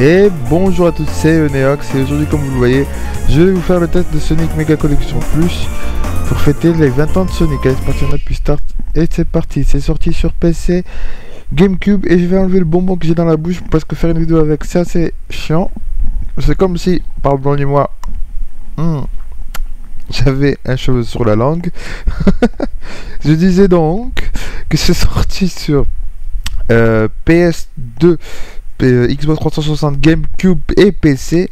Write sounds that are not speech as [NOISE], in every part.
Et bonjour à tous, c'est Neox et aujourd'hui comme vous le voyez, je vais vous faire le test de Sonic Mega Collection Plus pour fêter les 20 ans de Sonic. Allez, c'est parti, Start et c'est parti. C'est sorti sur PC, GameCube et je vais enlever le bonbon que j'ai dans la bouche parce que faire une vidéo avec ça c'est chiant. C'est comme si, pardonnez-moi, hmm, j'avais un cheveu sur la langue. [LAUGHS] je disais donc que c'est sorti sur euh, PS2 euh, Xbox 360, GameCube et PC.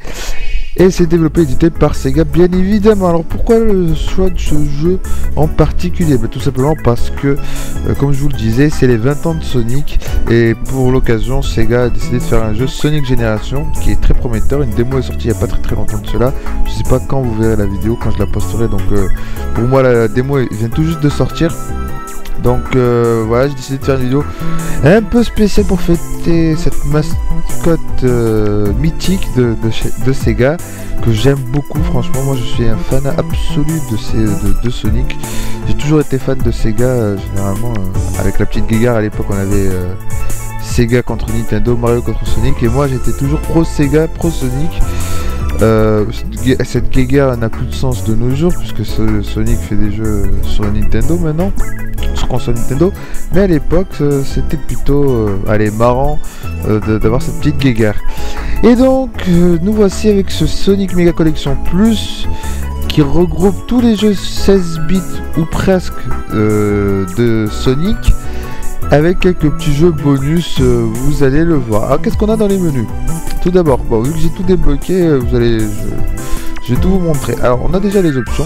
Et c'est développé et édité par Sega, bien évidemment. Alors pourquoi le choix de ce jeu en particulier? Ben, Tout simplement parce que, euh, comme je vous le disais, c'est les 20 ans de Sonic. Et pour l'occasion, Sega a décidé de faire un jeu Sonic Generation qui est très prometteur. Une démo est sortie il n'y a pas très très longtemps de cela. Je sais pas quand vous verrez la vidéo, quand je la posterai. Donc euh, pour moi, la démo vient tout juste de sortir. Donc euh, voilà, j'ai décidé de faire une vidéo un peu spéciale pour fêter cette mascotte euh, mythique de, de, Sega que j'aime beaucoup. Franchement, moi je suis un fan absolu de, de, Sonic. J'ai toujours été fan de Sega, euh, généralement. avec la petite guéguerre à l'époque, on avait Sega contre Nintendo, Mario contre Sonic. Et moi j'étais toujours pro Sega, pro Sonic. Cette guéguerre n'a plus de sens de nos jours puisque Sonic fait des jeux sur Nintendo maintenant console Nintendo. Mais à l'époque, euh, c'était plutôt euh, allez, marrant euh, d'avoir cette petite guéguerre. Et donc, nous voici avec ce Sonic Mega Collection Plus qui regroupe tous les jeux 16 bits ou presque de Sonic avec quelques petits jeux bonus, vous allez le voir. Alors qu'est-ce qu'on a dans les menus? Tout d'abord, bon, vu que j'ai tout débloqué, vous allez, je vais tout vous montrer. Alors on a déjà les options.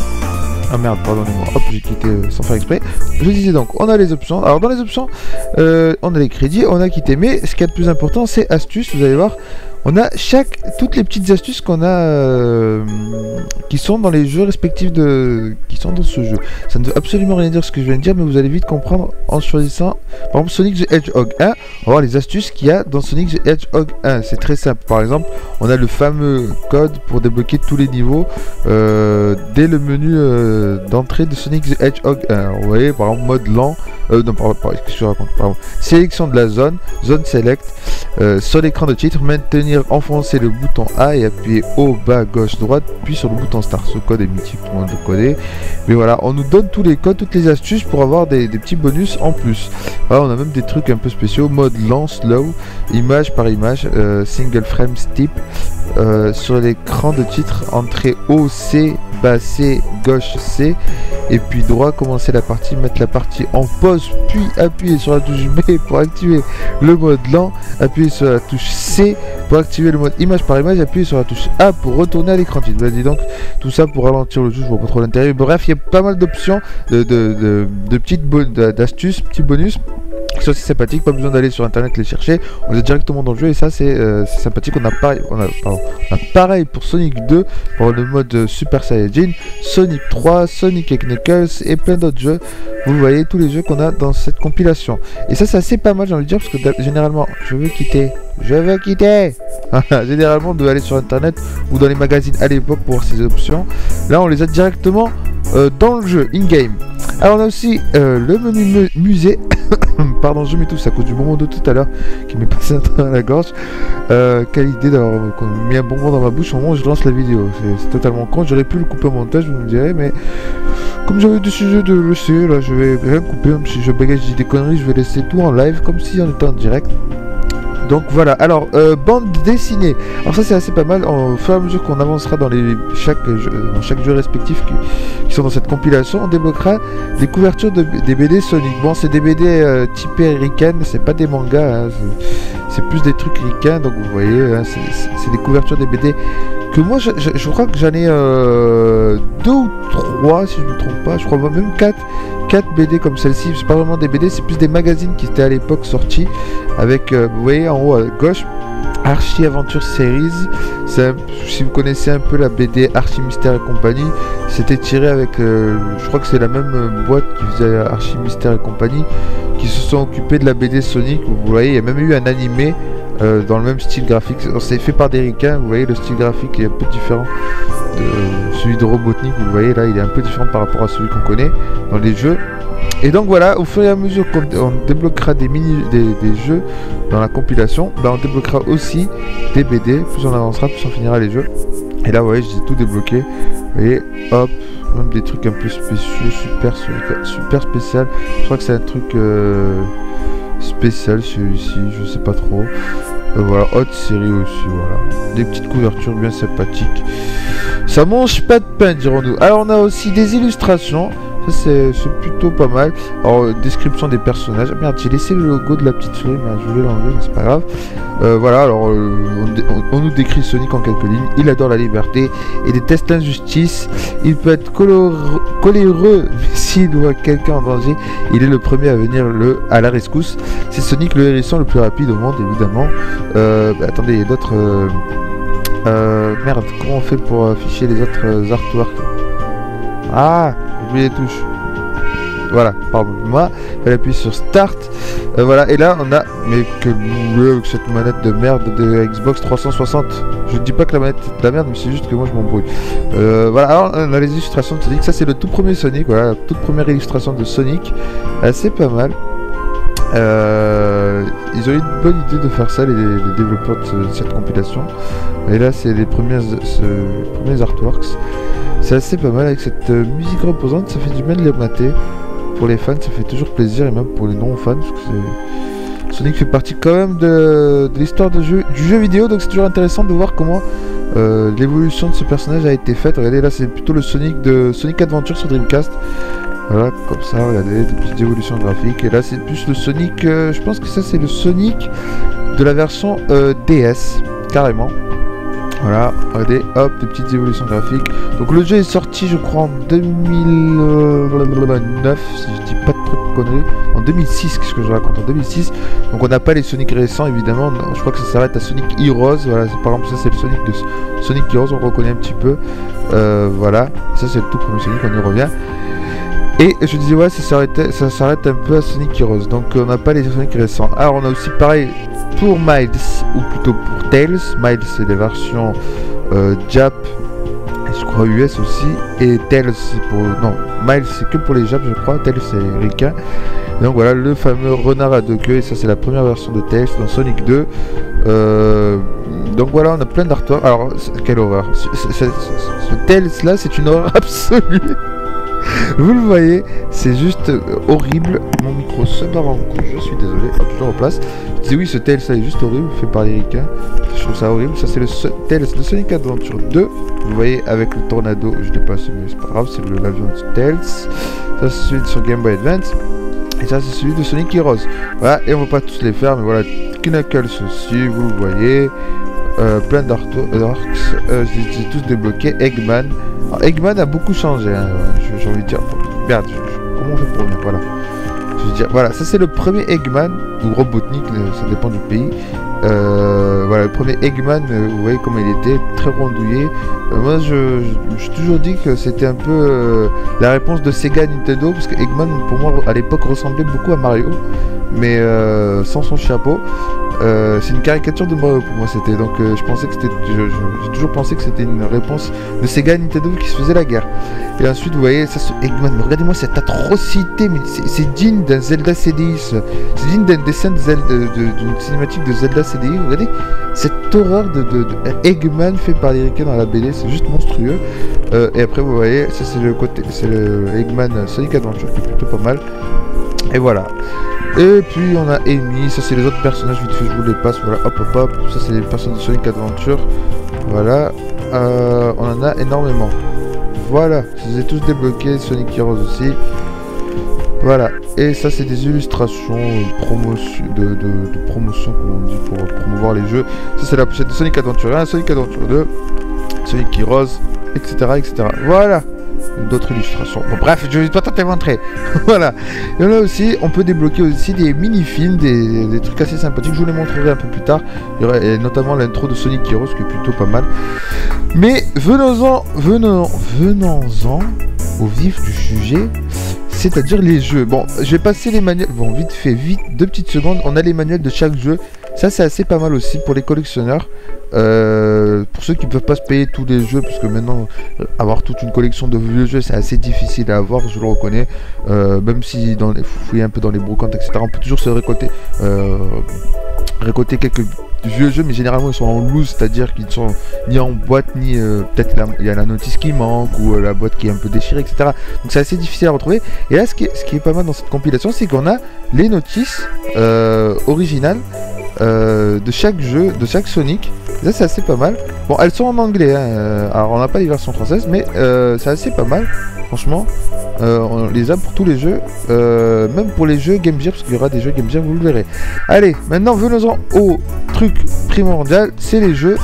Ah merde, pardonnez-moi. Hop, j'ai quitté euh, sans faire exprès. Je disais donc, on a les options. Alors dans les options, euh, on a les crédits, on a quitté. Mais ce qui est le plus important, c'est astuces. Vous allez voir, on a chaque toutes les petites astuces qu'on a euh, qui sont dans les jeux respectifs de qui sont dans ce jeu. Ça ne veut absolument rien dire ce que je viens de dire, mais vous allez vite comprendre en choisissant par exemple Sonic the Hedgehog 1. On va voir les astuces qu'il y a dans Sonic the Hedgehog 1. C'est très simple. Par exemple, on a le fameux code pour débloquer tous les niveaux euh, dès le menu euh, d'entrée de Sonic the Hedgehog 1. Vous voyez, par exemple mode lent. non, pardon, qu'est-ce que je raconte? Pardon. Sélection de la zone, zone select. sur l'écran de titre, maintenir enfoncer le bouton A et appuyer haut, bas, gauche, droite, puis sur le bouton Start. Ce code est mythique, tout le connaît. Mais voilà, on nous donne tous les codes, toutes les astuces pour avoir des, petits bonus en plus. On a même des trucs un peu spéciaux, mode lent, slow, image par image, euh, single frame steep. Euh, sur l'écran de titre, entrée haut C, bas C, gauche C, et puis droit, commencer la partie, mettre la partie en pause, puis appuyer sur la touche B pour activer le mode lent, appuyer sur la touche C pour activer le mode image par image, appuyer sur la touche A pour retourner à l'écran titre. Vas-y donc, tout ça pour ralentir le jeu, je vois pas trop l'intérieur. Bref, il y a pas mal d'options, de, de, de, petites d'astuces, petits bonus c'est aussi sympathique, pas besoin d'aller sur internet les chercher, on est directement dans le jeu et ça c'est euh, sympathique. On a, pareil, pareil pour Sonic 2, pour le mode euh, Super Saiyajin, Sonic 3, Sonic Knuckles et plein d'autres jeux. Vous voyez tous les jeux qu'on a dans cette compilation. Et ça c'est assez pas mal j'ai envie de dire parce que généralement je veux quitter, je veux quitter. [LAUGHS] généralement on doit aller sur internet ou dans les magazines à l'époque pour voir ces options. Là on les a directement euh, dans le jeu, in-game. Alors on a aussi le menu musée [COUGHS] [LAUGHS] Pardon, je m'étouffe à cause du bonbon de tout à l'heure qui m'est passé à la gorge. Euh, quelle idée d'avoir mis un bonbon dans ma bouche au moment où je lance la vidéo. C'est totalement con. J'aurais pu le couper au montage, vous me direz, mais comme j'avais décidé de le laisser, là, je vais rien couper. Même si je bagage des conneries, je vais laisser tout en live, comme si on était en direct. Donc voilà, alors euh, bande dessinée. Alors ça c'est assez pas mal. Au fur et à mesure qu'on avancera dans les chaque jeu, dans chaque jeu respectif qui, sont dans cette compilation, on débloquera des couvertures de, des BD Sonic. Bon, c'est des BD euh, typés c'est pas des mangas, hein, c'est plus des trucs ricains. Donc vous voyez, hein, c'est des couvertures des BD que moi je, crois que j'en ai euh, deux ou trois si je ne me trompe pas. Je crois même quatre 4 BD comme celle-ci. C'est pas vraiment des BD, c'est plus des magazines qui étaient à l'époque sortis. Avec, euh, vous voyez en haut à gauche, Archie Aventure Series. si vous connaissez un peu la BD Archie Mystère et compagnie, c'était tiré avec, euh, je crois que c'est la même euh, boîte qui faisait Archie Mystère et compagnie, qui se sont occupés de la BD Sonic. Vous voyez, il y a même eu un animé dans le même style graphique. C'est fait par des vous voyez, le style graphique est un peu différent celui de Robotnik, vous voyez là, il est un peu différent par rapport à celui qu'on connaît dans les jeux. Et donc voilà, au fur et à mesure qu'on débloquera des, mini, des, jeux dans la compilation, bah, on débloquera aussi des BD. Plus on avancera, plus on finira les jeux. Et là, vous voyez, j'ai tout débloqué. Vous voyez, hop, même des trucs un peu spéciaux, super, super spécial. Je crois que c'est un truc euh, spécial celui-ci, je sais pas trop. Euh, voilà, haute série aussi, voilà. Des petites couvertures bien sympathiques. Ça mange pas de pain, dirons-nous. Alors, on a aussi des illustrations. Ça, c'est plutôt pas mal. Alors, euh, description des personnages. Ah, merde, j'ai laissé le logo de la petite souris, mais je voulais l'enlever, mais c'est pas grave. Euh, voilà, alors, euh, on, nous décrit Sonic en quelques lignes. Il adore la liberté et déteste l'injustice. Il peut être coléreux, [LAUGHS] mais s'il voit quelqu'un en danger, il est le premier à venir le, à la rescousse. C'est Sonic le hérisson le plus rapide au monde, évidemment. Bah, attendez, il y a d'autres... merde, comment on fait pour afficher les autres artworks? Ah les touches. Voilà, pardon, moi, elle appuie sur Start. Euh, voilà, et là on a, mais que avec cette manette de merde de Xbox 360. Je dis pas que la manette est de la merde, mais c'est juste que moi je m'embrouille. Euh, voilà, alors on a les illustrations de Sonic. Ça c'est le tout premier Sonic, voilà, toute première illustration de Sonic. assez pas mal. Euh, ils ont eu une bonne idée de faire ça, les, développeurs de, cette compilation. Et là, c'est les premiers, premiers artworks. C'est assez pas mal avec cette euh, musique reposante, ça fait du bien de les mater. Pour les fans, ça fait toujours plaisir, et même pour les non-fans, parce que Sonic fait partie quand même de, l'histoire du jeu vidéo, donc c'est toujours intéressant de voir comment euh, l'évolution de ce personnage a été faite. Regardez, là c'est plutôt le Sonic de Sonic Adventure sur Dreamcast. Voilà, comme ça, regardez, des petites évolutions graphiques. Et là c'est plus le Sonic, euh, je pense que ça c'est le Sonic de la version DS, carrément. Voilà, regardez, hop, des petites évolutions graphiques. Donc le jeu est sorti, je crois, en 2009, si je dis pas de conneries. En 2006, qu'est-ce que je raconte En 2006. Donc on n'a pas les Sonic récents, évidemment. Je crois que ça s'arrête à Sonic Heroes. Voilà, par exemple, ça c'est le Sonic de Sonic Heroes, on reconnaît un petit peu. Euh, voilà, ça c'est le tout premier Sonic, on y revient. Et je disais, ouais, ça s'arrête un peu à Sonic Heroes. Donc on n'a pas les Sonic récents. Alors on a aussi pareil pour Miles, ou plutôt pour Tails. Miles, c'est des versions euh, Jap, je crois US aussi. Et Tails, c'est pour. Non, Miles, c'est que pour les Jap, je crois. Tails, c'est ricain. Donc voilà, le fameux renard à deux queues. Et ça, c'est la première version de Tails dans Sonic 2. Euh, donc voilà, on a plein d'artworks. Alors, quelle horreur. Ce, Tails là, c'est une horreur [LAUGHS] absolue. Vous le voyez, c'est juste horrible. Mon micro se barre en couille, je suis désolé. Hop, je le replace. Je dis oui, ce Tails ça est juste horrible, fait par les Je trouve ça horrible. Ça, c'est le Tails de Sonic Adventure 2. Vous voyez, avec le tornado, je l'ai pas mais c'est pas grave, c'est l'avion de Tails. Ça, c'est celui sur Game Boy Advance. Et ça, c'est celui de Sonic Heroes. Voilà, et on va pas tous les faire, mais voilà, Knuckles aussi, vous le voyez. Euh, plein d'arcs, euh, j'ai tous débloqué. Eggman. Eggman a beaucoup changé, hein, j'ai envie de dire. Merde, comment on fait pour venir Voilà. Je veux dire, voilà, ça c'est le premier Eggman, ou Robotnik, ça dépend du pays. Euh, voilà, le premier Eggman, vous voyez comment il était, très rondouillé. moi, je, toujours dit que c'était un peu la réponse de Sega Nintendo, parce que Eggman, pour moi, à l'époque, ressemblait beaucoup à Mario, mais sans son chapeau. Euh, c'est une caricature de Mario pour moi c'était donc euh, je pensais que c'était j'ai toujours pensé que c'était une réponse de Sega Nintendo qui se faisait la guerre. Et ensuite vous voyez ça se Eggman regardez-moi cette atrocité mais c'est digne d'un Zelda CDI c'est digne d'un dessin d'une cinématique de Zelda CDI regardez cette horreur de, Eggman fait par les dans la BD c'est juste monstrueux. Euh, et après vous voyez ça c'est le côté c'est le Eggman Sonic Adventure qui est plutôt pas mal. Et voilà et puis on a Amy, ça c'est les autres personnages, vite fait je vous les passe, voilà, hop hop hop, ça c'est les personnages de Sonic Adventure, voilà, euh, on en a énormément. Voilà, je les ai tous débloqués, Sonic Heroes aussi. Voilà, et ça c'est des illustrations promotion, de, promotion, comme on dit, pour promouvoir les jeux. Ça c'est la pochette de Sonic Adventure 1, Sonic Adventure 2, Sonic Heroes, etc. etc. Voilà d'autres illustrations. Bon, bref, je vais pas tenter montrer. [LAUGHS] voilà. Et là aussi, on peut débloquer aussi des mini-films, des, trucs assez sympathiques. Je vous les montrerai un peu plus tard. Il y aurait notamment l'intro de Sonic Heroes qui est plutôt pas mal. Mais venons-en, venons, venons-en au vif du sujet. C'est-à-dire les jeux. Bon, je vais passer les manuels. Bon, vite fait, vite, deux petites secondes. On a les manuels de chaque jeu Ça c'est assez pas mal aussi pour les collectionneurs. Euh, pour ceux qui ne peuvent pas se payer tous les jeux, parce que maintenant avoir toute une collection de vieux jeux c'est assez difficile à avoir, je le reconnais. Euh, même si dans les fouiller un peu dans les brocantes, etc. On peut toujours se récolter, récolter quelques vieux jeux, mais généralement ils sont en loose, c'est-à-dire qu'ils sont ni en boîte, ni euh, peut-être il y a la notice qui manque ou euh, la boîte qui est un peu déchirée, etc. Donc c'est assez difficile à retrouver. Et là, ce qui est, pas mal dans cette compilation, c'est qu'on a les notices euh, originales de chaque jeu, de chaque Sonic. là, c'est assez pas mal. Bon, elles sont en anglais, hein, alors on n'a pas les versions françaises, mais c'est assez pas mal, franchement. Euh, on les a pour tous les jeux, euh, même pour les jeux Game Gear, parce qu'il y aura des jeux Game Gear, vous le verrez. Allez, maintenant venons-en au truc primordial, c'est les jeux.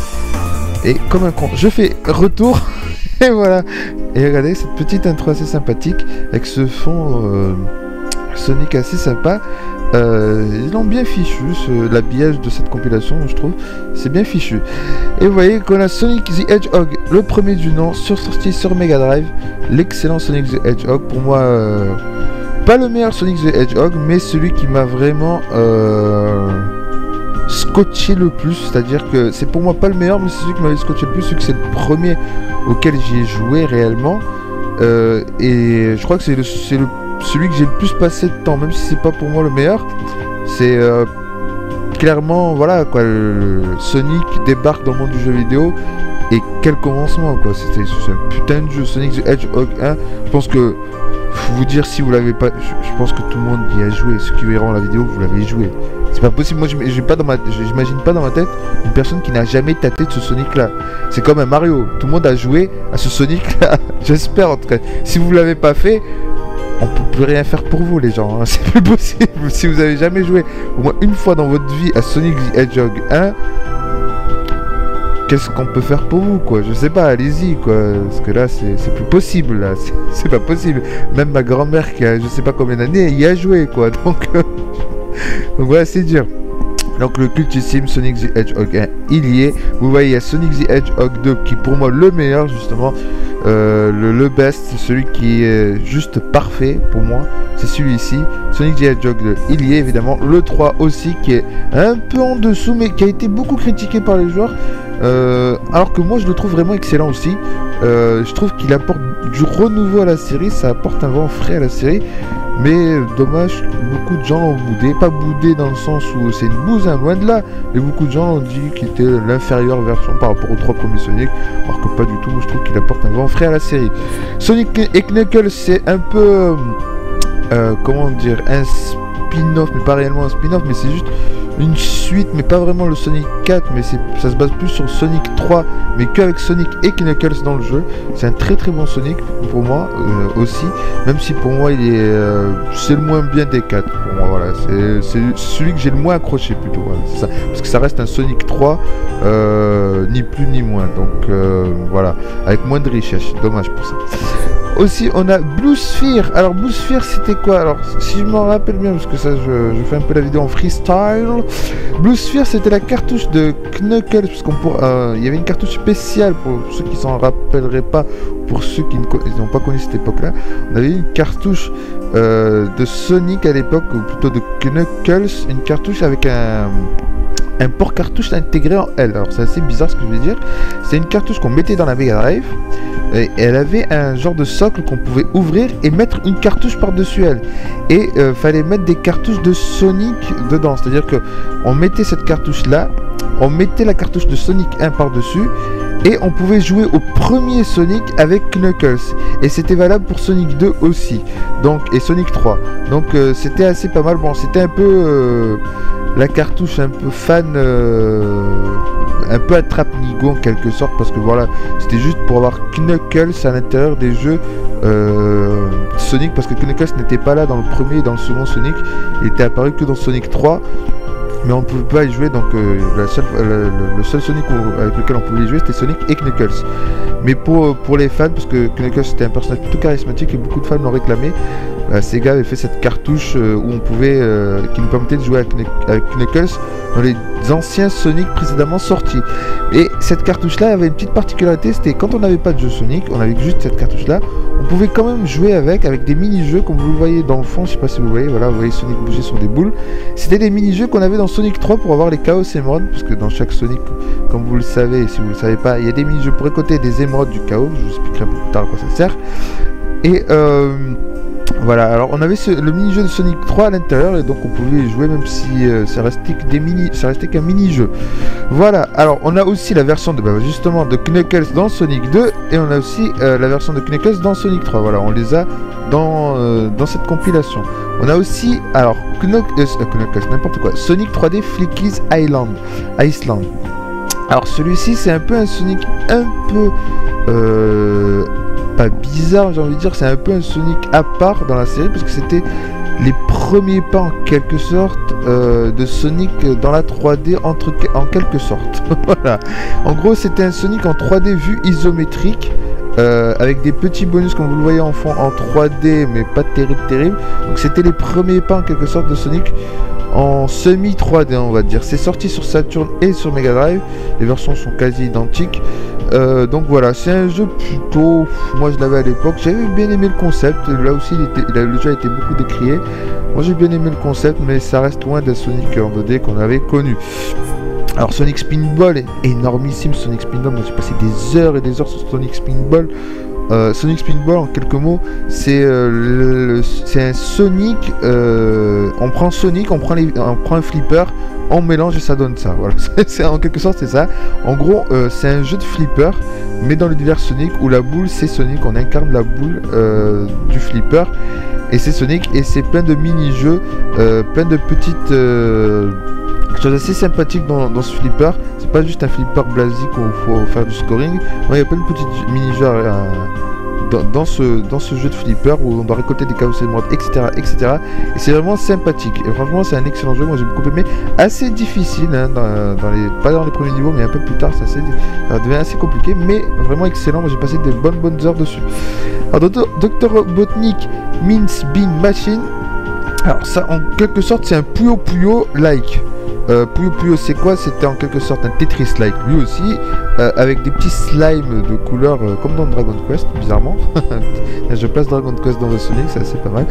Et comme un con, je fais retour. [LAUGHS] et voilà. Et regardez cette petite intro assez sympathique avec ce fond euh, Sonic assez sympa. Euh, ils l'ont bien fichu, l'habillage de cette compilation, je trouve. C'est bien fichu. Et vous voyez qu'on a Sonic the Hedgehog, le premier du nom, sur sorti sur Mega Drive. L'excellent Sonic the Hedgehog. Pour moi, euh, pas le meilleur Sonic the Hedgehog, mais celui qui m'a vraiment euh, scotché le plus. C'est-à-dire que c'est pour moi pas le meilleur, mais c'est celui qui m'avait scotché le plus, celui que c'est le premier auquel j'y ai joué réellement. et je crois que c'est le, le celui que j'ai le plus passé de temps, même si c'est pas pour moi le meilleur, c'est euh, clairement, voilà, quoi, Sonic débarque dans le monde du jeu vidéo et quel commencement, quoi. C'était un putain de jeu, Sonic the Hedgehog 1. Je pense que, faut vous dire si vous l'avez pas, je, pense que tout le monde y a joué. Ceux qui verront la vidéo, vous l'avez joué. C'est pas possible. Moi, j'ai pas j'imagine pas dans ma tête une personne qui n'a jamais tâté de ce Sonic-là. C'est comme un Mario. Tout le monde a joué à ce Sonic-là. [LAUGHS] J'espère en tout cas. Si vous l'avez pas fait, on peut plus rien faire pour vous les gens, hein. [LAUGHS] c'est plus possible. Si vous avez jamais joué au moins une fois dans votre vie à Sonic the Hedgehog 1, qu'est-ce qu'on peut faire pour vous quoi? Je sais pas, allez-y quoi, parce que là c'est plus possible là, [LAUGHS] c'est pas possible. Même ma grand-mère qui a je sais pas combien d'années, y a joué quoi, [LAUGHS] donc, donc voilà c'est dur. Donc le cultissime Sonic the Hedgehog 1, il y est. Vous voyez, il y a Sonic the Hedgehog 2 qui est pour moi le meilleur justement. Euh, le, le, best, celui qui est juste parfait pour moi, c'est celui-ci. Sonic the Hedgehog 2, il y est évidemment. Le 3 aussi qui est un peu en dessous mais qui a été beaucoup critiqué par les joueurs. Euh, alors que moi je le trouve vraiment excellent aussi. Euh, je trouve qu'il apporte du renouveau à la série, ça apporte un vent frais à la série. Mais dommage, beaucoup de gens l'ont boudé. Pas boudé dans le sens où c'est une bouse, hein, loin de là. Mais beaucoup de gens ont dit qu'il était l'inférieure version par rapport aux trois premiers Sonic. Alors que pas du tout, je trouve qu'il apporte un vent frais à la série. Sonic et Knuckles, c'est un peu. Euh, comment dire Un spin-off, mais pas réellement un spin-off, mais c'est juste une suite, mais pas vraiment le Sonic 4, mais ça se base plus sur Sonic 3, mais qu'avec Sonic et Knuckles dans le jeu. C'est un très très bon Sonic pour moi euh, aussi, même si pour moi il est euh, c'est le moins bien des 4 pour moi. Voilà, c'est celui que j'ai le moins accroché plutôt. ça, parce que ça reste un Sonic 3, euh, ni plus ni moins. Donc voilà, avec moins de richesse. Dommage pour ça. [LAUGHS] Aussi, on a Blue Sphere. Alors, Blue Sphere, c'était quoi? Alors, si je m'en rappelle bien, parce que ça, je, fais un peu la vidéo en freestyle. Blue Sphere, c'était la cartouche de Knuckles, parce qu'on euh, il y avait une cartouche spéciale pour ceux qui s'en rappelleraient pas, pour ceux qui n'ont pas connu cette époque-là. On avait une cartouche euh, de Sonic à l'époque, ou plutôt de Knuckles, une cartouche avec un un port cartouche intégré en L. Alors c'est assez bizarre ce que je vais dire. C'est une cartouche qu'on mettait dans la Mega Drive elle avait un genre de socle qu'on pouvait ouvrir et mettre une cartouche par-dessus elle. Et euh, fallait mettre des cartouches de Sonic dedans. C'est-à-dire que on mettait cette cartouche là, on mettait la cartouche de Sonic 1 par-dessus et on pouvait jouer au premier Sonic avec Knuckles. Et c'était valable pour Sonic 2 aussi. Donc, et Sonic 3. Donc euh, c'était assez pas mal. Bon, c'était un peu euh, la cartouche un peu fan, euh, un peu attrape-nigo en quelque sorte, parce que voilà, c'était juste pour avoir Knuckles à l'intérieur des jeux euh, Sonic, parce que Knuckles n'était pas là dans le premier et dans le second Sonic, il était apparu que dans Sonic 3 mais on ne pouvait pas y jouer, donc euh, le, seul Sonic avec lequel on pouvait y jouer c'était Sonic et Knuckles. Mais pour, pour les fans, parce que Knuckles c'était un personnage plutôt charismatique et beaucoup de fans l'ont réclamé, euh, Sega avait fait cette cartouche euh, où on pouvait, qui nous permettait de jouer avec, Knuckles dans les anciens Sonic précédemment sortis. Et cette cartouche là avait une petite particularité, c'était quand on n'avait pas de jeu Sonic, on avait juste cette cartouche là, on pouvait quand même jouer avec, avec des mini-jeux comme vous le voyez dans le fond, je sais pas si vous voyez, voilà, vous voyez Sonic bouger sur des boules. C'était des mini-jeux qu'on avait dans Sonic 3 pour avoir les Chaos Emerald, parce que dans chaque Sonic, comme vous le savez, et si vous le savez pas, il y a des mini-jeux pour récolter des émeraudes du chaos, je vous expliquerai plus tard à quoi ça sert. Et euh, voilà, alors on avait le mini-jeu de Sonic 3 à l'intérieur et donc on pouvait jouer même si euh, ça restait mini, qu'un mini-jeu. Voilà, alors on a aussi la version de bah, justement de Knuckles dans Sonic 2 et on a aussi euh, la version de Knuckles dans Sonic 3. Voilà, on les a dans, euh, dans cette compilation. On a aussi alors Knuckles, n'importe quoi, Sonic 3D Flicky's Island, Iceland. Alors celui-ci c'est un peu un Sonic un peu pas bizarre, j'ai envie de dire, c'est un peu un Sonic à part dans la série parce que c'était les premiers pas en quelque sorte euh, de Sonic dans la 3D entre, en quelque sorte. [LAUGHS] voilà. En gros, c'était un Sonic en 3D vue isométrique. Euh, avec des petits bonus comme vous le voyez en fond en 3D mais pas terrible terrible donc c'était les premiers pas en quelque sorte de Sonic en semi 3D on va dire c'est sorti sur Saturn et sur Mega Drive les versions sont quasi identiques euh, donc voilà, c'est un jeu plutôt. Moi je l'avais à l'époque, j'avais bien aimé le concept. Là aussi, le jeu a été beaucoup décrié. Moi j'ai bien aimé le concept, mais ça reste loin d'un Sonic en 2D qu'on avait connu. Alors Sonic Spinball est énormissime. Sonic Spinball, moi j'ai passé des heures et des heures sur Sonic Spinball. Euh, Sonic Spinball, en quelques mots, c'est euh, un Sonic. on prend Sonic, on prend, les, on prend un flipper, on mélange et ça donne ça. Voilà, [LAUGHS] c'est en quelque sorte c'est ça. En gros, euh, c'est un jeu de flipper, mais dans l'univers Sonic où la boule c'est Sonic, on incarne la boule euh, du flipper et c'est Sonic et c'est plein de mini-jeux, euh, plein de petites choses assez sympathiques dans, ce flipper. C'est pas juste un flipper basique où il faut faire du scoring. il y a plein de petits mini-jeux dans, ce, dans ce jeu de flipper où on doit récolter des chaos émeraudes, etc. etc. Et c'est vraiment sympathique. Et franchement, c'est un excellent jeu. Moi, j'ai beaucoup aimé. Assez difficile, hein, dans, les, pas dans les premiers niveaux, mais un peu plus tard, ça, devient assez compliqué. Mais vraiment excellent. Moi, j'ai passé des bonnes, bonnes heures dessus. Alors, Dr. Robotnik Means Bean Machine. Alors, ça, en quelque sorte, c'est un Puyo Puyo like. Euh, Puyo Puyo, c'est quoi? C'était en quelque sorte un Tetris-like lui aussi, euh, avec des petits slimes de couleur euh, comme dans Dragon Quest, bizarrement. [LAUGHS] Je place Dragon Quest dans le Sonic, c'est assez pas mal.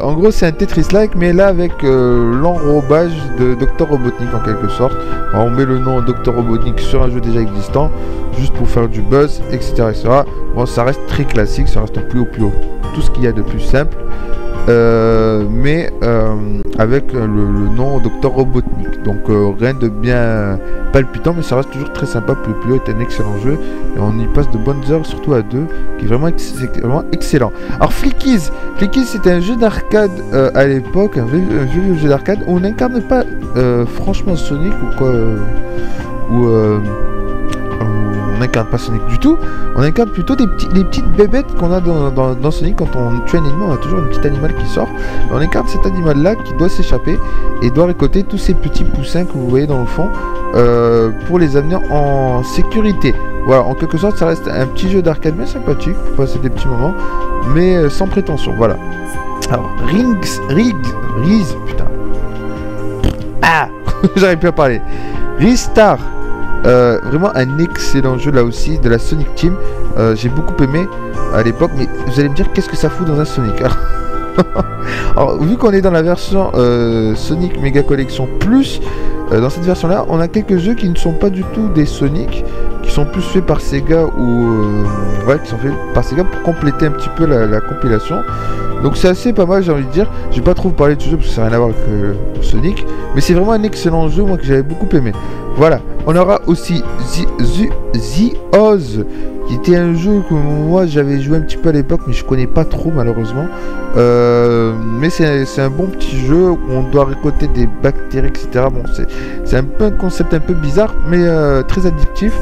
[LAUGHS] en gros, c'est un Tetris-like, mais là avec l'enrobage de Dr Robotnik en quelque sorte. on met le nom Dr Robotnik sur un jeu déjà existant, juste pour faire du buzz, etc. etc. Bon, ça reste très classique, ça reste un Puyo Puyo. Tout ce qu'il y a de plus simple. Euh, mais euh, avec le, nom Dr Robotnik. Donc euh, rien de bien palpitant, mais ça reste toujours très sympa. Plus Plus est un excellent jeu et on y passe de bonnes heures, surtout à deux, qui est vraiment, vraiment excellent. Alors Flickies, Flickies c'était un jeu d'arcade à l'époque, un, vieux jeu d'arcade où on n'incarne pas franchement Sonic ou quoi, ou on incarne pas Sonic du tout, on incarne plutôt des petits, petites bébêtes qu'on a dans, Sonic quand on tue un animal, on a toujours un petit animal qui sort. On incarne cet animal là qui doit s'échapper et doit récolter tous ces petits poussins que vous voyez dans le fond euh, pour les amener en sécurité. Voilà, en quelque sorte, ça reste un petit jeu d'arcade bien sympathique pour passer des petits moments, mais euh, sans prétention. Voilà. Alors, Rings, Rig, Riz, putain. Ah [LAUGHS] J'arrive plus à parler. Ristar euh, vraiment un excellent jeu là aussi de la Sonic Team. Euh, j'ai beaucoup aimé à l'époque, mais vous allez me dire qu'est-ce que ça fout dans un Sonic [LAUGHS] Alors, vu qu'on est dans la version euh, Sonic Mega Collection Plus, dans cette version là, on a quelques jeux qui ne sont pas du tout des Sonic, sont plus faits par Sega ou ouais, qui sont faits par Sega pour compléter un petit peu la, compilation. Donc c'est assez pas mal, j'ai envie de dire. Je vais pas trop parler de ce jeu parce que ça rien à voir avec Sonic, mais c'est vraiment un excellent jeu moi que j'avais beaucoup aimé. Voilà, on aura aussi The, Oz, qui était un jeu que moi j'avais joué un petit peu à l'époque, mais je connais pas trop malheureusement. Euh, mais c'est un bon petit jeu où on doit récolter des bactéries, etc. Bon, c'est un peu un concept un peu bizarre, mais euh, très addictif.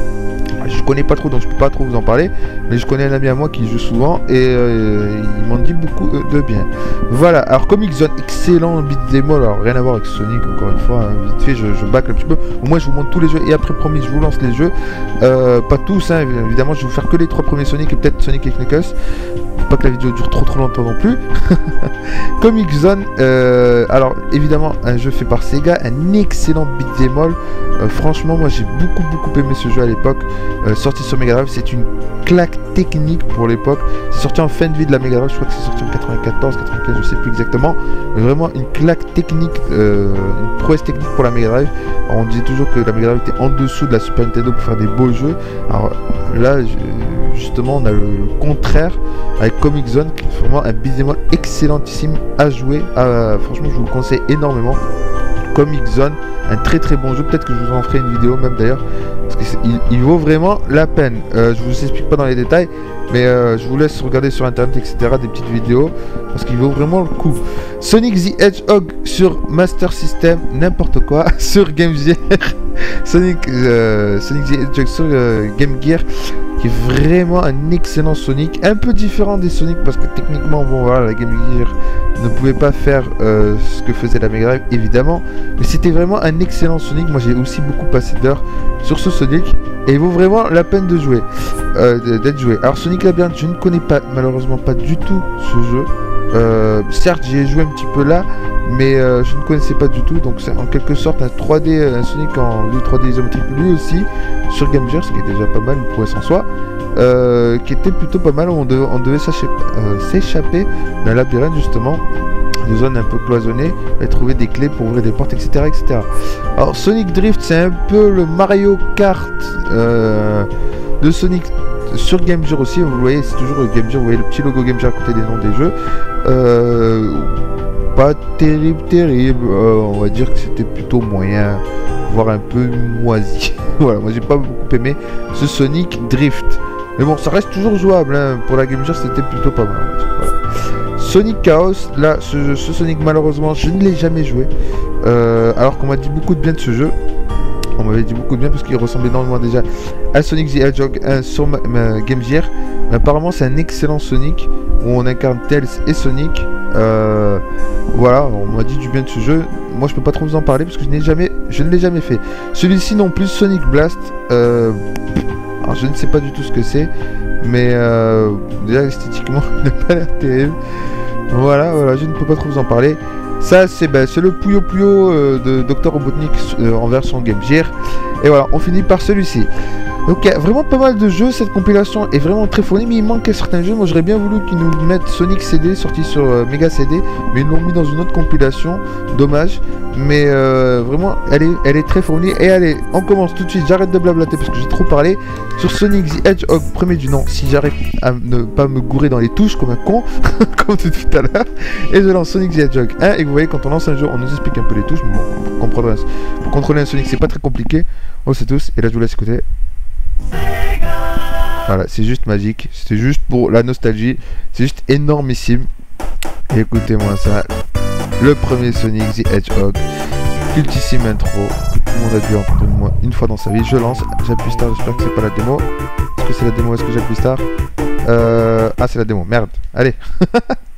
Je connais pas trop, donc je peux pas trop vous en parler. Mais je connais un ami à moi qui joue souvent et euh, il m'en dit beaucoup de bien. Voilà, alors Comic Zone, excellent beat'em alors rien à voir avec Sonic, encore une fois, hein, vite fait, je, je un petit peu. Au moins, je vous montre tous les jeux et après, promis, je vous lance les jeux. Euh, pas tous, hein, évidemment, je vais vous faire que les trois premiers Sonic et peut-être Sonic et Knuckles. Pas que la vidéo dure trop trop longtemps non plus. [LAUGHS] Comic Zone, euh, alors évidemment, un jeu fait par Sega, un excellent beat'em all. franchement, moi j'ai beaucoup beaucoup aimé ce jeu à l'époque. Euh, sorti sur Mega Drive. C'est une claque technique pour l'époque. C'est sorti en fin de vie de la Mega Drive. Je crois que c'est sorti en 94, 95, je sais plus exactement. Mais vraiment une claque technique, euh, une prouesse technique pour la Mega Drive. on disait toujours que la Mega Drive était en dessous de la Super Nintendo pour faire des beaux jeux. Alors là, justement, on a le contraire avec Comic Zone, qui est vraiment un beat'em excellentissime à jouer. Ah, franchement, je vous le conseille énormément. Comic Zone, un très très bon jeu. Peut-être que je vous en ferai une vidéo même d'ailleurs. Parce qu'il vaut vraiment la peine. Euh, je vous explique pas dans les détails, mais euh, je vous laisse regarder sur internet, etc. des petites vidéos. Parce qu'il vaut vraiment le coup. Sonic the Hedgehog sur Master System, n'importe quoi, [LAUGHS] sur Game Gear. [LAUGHS] Sonic, euh, Sonic the Hedgehog sur Game Gear vraiment un excellent Sonic, un peu différent des Sonic parce que techniquement, bon voilà, la Game Gear ne pouvait pas faire euh, ce que faisait la Mega Drive, évidemment, mais c'était vraiment un excellent Sonic. Moi, j'ai aussi beaucoup passé d'heures sur ce Sonic et il vaut vraiment la peine de jouer, euh, d'être joué. Alors Sonic Labyrinthe, je ne connais pas malheureusement pas du tout ce jeu. Euh, certes, j'y ai joué un petit peu là, mais euh, je ne connaissais pas du tout. Donc c'est en quelque sorte un 3D, un Sonic en vue 3D isométrique lui aussi sur Game Gear, ce qui est déjà pas mal, une prouesse en soi. Euh, qui était plutôt pas mal, on devait, on devait s'échapper d'un labyrinthe justement des zones un peu cloisonnées et trouver des clés pour ouvrir des portes, etc. etc. Alors Sonic Drift, c'est un peu le Mario Kart de Sonic sur Game Gear aussi, vous voyez, c'est toujours Game Gear, vous voyez le petit logo Game Gear à côté des noms des jeux. Euh, pas terrible, terrible, euh, on va dire que c'était plutôt moyen, voire un peu moisi. [LAUGHS] voilà, moi j'ai pas beaucoup aimé ce Sonic Drift. Mais bon, ça reste toujours jouable, hein. pour la Game Gear c'était plutôt pas mal. Sonic Chaos, là, ce, Sonic malheureusement, je ne l'ai jamais joué. Euh, alors qu'on m'a dit beaucoup de bien de ce jeu. On m'avait dit beaucoup de bien parce qu'il ressemble énormément déjà à Sonic the Hedgehog sur Game Gear. Mais apparemment, c'est un excellent Sonic où on incarne Tails et Sonic. Euh, voilà, on m'a dit du bien de ce jeu. Moi, je peux pas trop vous en parler parce que je n'ai jamais, je ne l'ai jamais fait. Celui-ci non plus, Sonic Blast. Euh, alors, je ne sais pas du tout ce que c'est, mais euh, déjà esthétiquement, [LAUGHS] il n'a pas l'air terrible. Voilà, voilà, je ne peux pas trop vous en parler. Ça, c'est ben, le Puyo Puyo euh, de Dr Robotnik euh, en version Game Gear. Et voilà, on finit par celui-ci. Donc il y a vraiment pas mal de jeux, cette compilation est vraiment très fournie, mais il manque certains jeux. Moi j'aurais bien voulu qu'ils nous mettent Sonic CD sorti sur euh, Mega CD, mais ils l'ont mis dans une autre compilation, dommage. Mais euh, vraiment, elle est, elle est très fournie. Et allez, on commence tout de suite, j'arrête de blablater parce que j'ai trop parlé. Sur Sonic the Hedgehog, premier du nom, si j'arrive à ne pas me gourer dans les touches comme un con, [LAUGHS] comme tout à l'heure. Et je lance Sonic the Hedgehog 1, et vous voyez, quand on lance un jeu, on nous explique un peu les touches, mais bon, pour, contrôler un Sonic, c'est pas très compliqué. On sait tous, et là je vous laisse écouter. Voilà, c'est juste magique. C'était juste pour la nostalgie. C'est juste énormissime. Écoutez-moi ça. Le premier Sonic the Hedgehog. Cultissime intro. Tout le monde a dû entendre une fois dans sa vie. Je lance. J'appuie Star. J'espère que c'est pas la démo. Est-ce que c'est la démo? Est-ce que j'appuie Star? Euh... Ah, c'est la démo. Merde. Allez. [LAUGHS]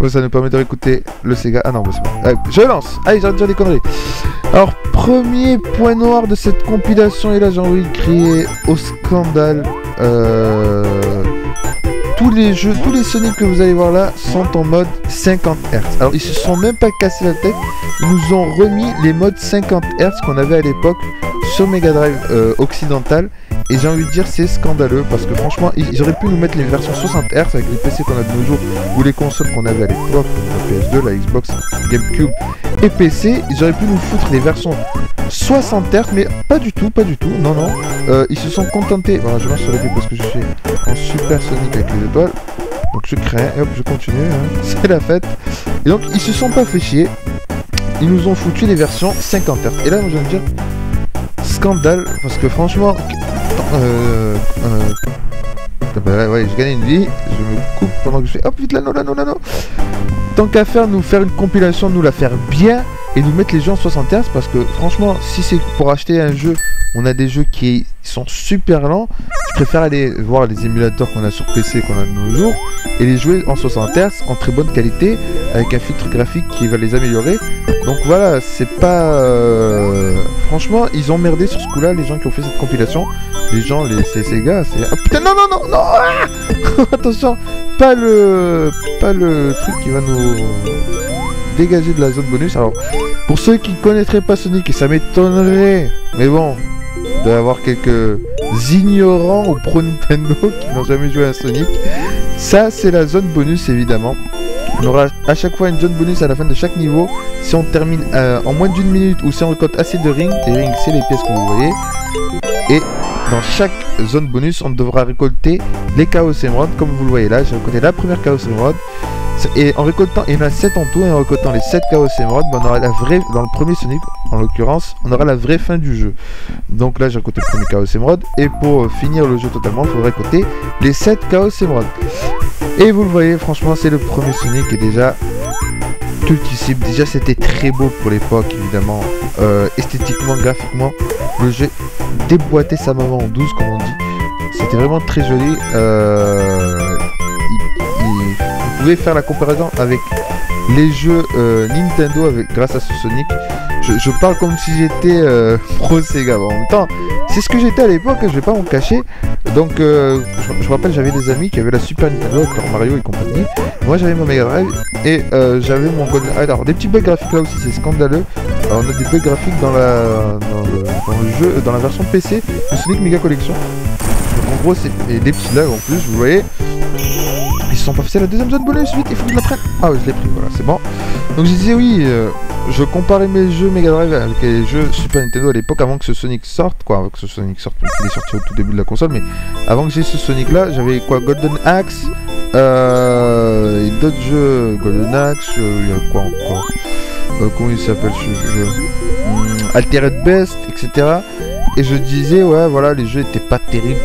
bon, ça nous permet de réécouter le Sega. Ah non, c'est bon. je lance. Allez, j'arrête de dire des conneries. Alors, premier point noir de cette compilation, et là j'ai envie de crier au scandale. Euh, tous les jeux, tous les Sonic que vous allez voir là sont en mode 50 Hz. Alors ils se sont même pas cassés la tête, ils nous ont remis les modes 50 Hz qu'on avait à l'époque sur Mega Drive euh, occidental. Et j'ai envie de dire c'est scandaleux parce que franchement ils auraient pu nous mettre les versions 60 Hz avec les PC qu'on a de nos jours ou les consoles qu'on avait à l'époque, la PS2, la Xbox, GameCube et PC, ils auraient pu nous foutre les versions 60 Hz mais pas du tout, pas du tout, non non. Euh, ils se sont contentés, voilà je lance sur le parce que je suis en Super Sonic avec les étoiles. Donc je crée, et hop je continue, hein. [LAUGHS] c'est la fête. Et donc ils se sont pas fait chier, ils nous ont foutu les versions 50 Hz. Et là je viens de dire scandale parce que franchement euh, euh, bah ouais, je gagne une vie, je me coupe pendant que je fais hop vite l'anneau, l'anneau, l'anneau. Tant qu'à faire, nous faire une compilation, nous la faire bien et nous mettre les jeux en 60 Hz parce que franchement, si c'est pour acheter un jeu, on a des jeux qui sont super lents. Je préfère aller voir les émulateurs qu'on a sur PC qu'on a de nos jours et les jouer en 60 Hz en très bonne qualité avec un filtre graphique qui va les améliorer. Donc voilà, c'est pas. Euh, franchement, ils ont merdé sur ce coup-là, les gens qui ont fait cette compilation. Les gens, les ces gars, c'est. Oh putain, non, non, non, non ah [LAUGHS] Attention, pas le. Pas le truc qui va nous dégager de la zone bonus. Alors, pour ceux qui ne connaîtraient pas Sonic, et ça m'étonnerait, mais bon, y avoir quelques ignorants au Pro Nintendo [LAUGHS] qui n'ont jamais joué à Sonic. Ça, c'est la zone bonus évidemment. On aura à chaque fois une zone bonus à la fin de chaque niveau si on termine euh, en moins d'une minute ou si on récolte assez de rings. Les rings, c'est les pièces que vous voyez. Et dans chaque zone bonus, on devra récolter les Chaos Emerald, comme vous le voyez là. J'ai récolté la première Chaos Emerald. Et en récoltant, il y en a 7 en tout, et en récoltant les 7 Chaos Emerald, ben, on aura la vraie, dans le premier Sonic, en l'occurrence, on aura la vraie fin du jeu. Donc là, j'ai récolté le premier Chaos Emerald, et pour finir le jeu totalement, il faudrait récolter les 7 Chaos Emerald. Et vous le voyez, franchement, c'est le premier Sonic, et déjà, cultissime. Déjà, c'était très beau pour l'époque, évidemment. Euh, esthétiquement, graphiquement, le jeu déboîtait sa maman en 12, comme on dit. C'était vraiment très joli. Euh, faire la comparaison avec les jeux euh, Nintendo avec, grâce à ce Sonic. Je, parle comme si j'étais [LAUGHS] pro Sega. En même temps, c'est ce que j'étais à l'époque, je vais pas m'en cacher. Donc, je, je, me rappelle, j'avais des amis qui avaient la Super Nintendo avec Mario et compagnie. Moi, j'avais mon Mega Drive et j'avais mon Golden. Alors, des petits bugs graphiques là aussi, c'est scandaleux. on a des bugs graphiques dans, la, le, jeu, dans la version PC de Sonic Mega Collection. Donc, en gros, c'est des petits lags en plus, vous voyez. Sont pas fait la deuxième zone bonus, vite, il faut que je la prenne. Ah oui, je l'ai pris, voilà, c'est bon. Donc, je disais oui, je comparais mes jeux Mega Drive avec les jeux Super Nintendo à l'époque avant que ce Sonic sorte, quoi, avant que ce Sonic sorte, il est sorti au tout début de la console, mais avant que j'ai ce Sonic là, j'avais quoi, Golden Axe, euh, et d'autres jeux, Golden Axe, euh, il y a quoi encore euh, Comment il s'appelle ce jeu? Hmm, Altered Best, etc. Et je disais, ouais, voilà, les jeux étaient pas terribles.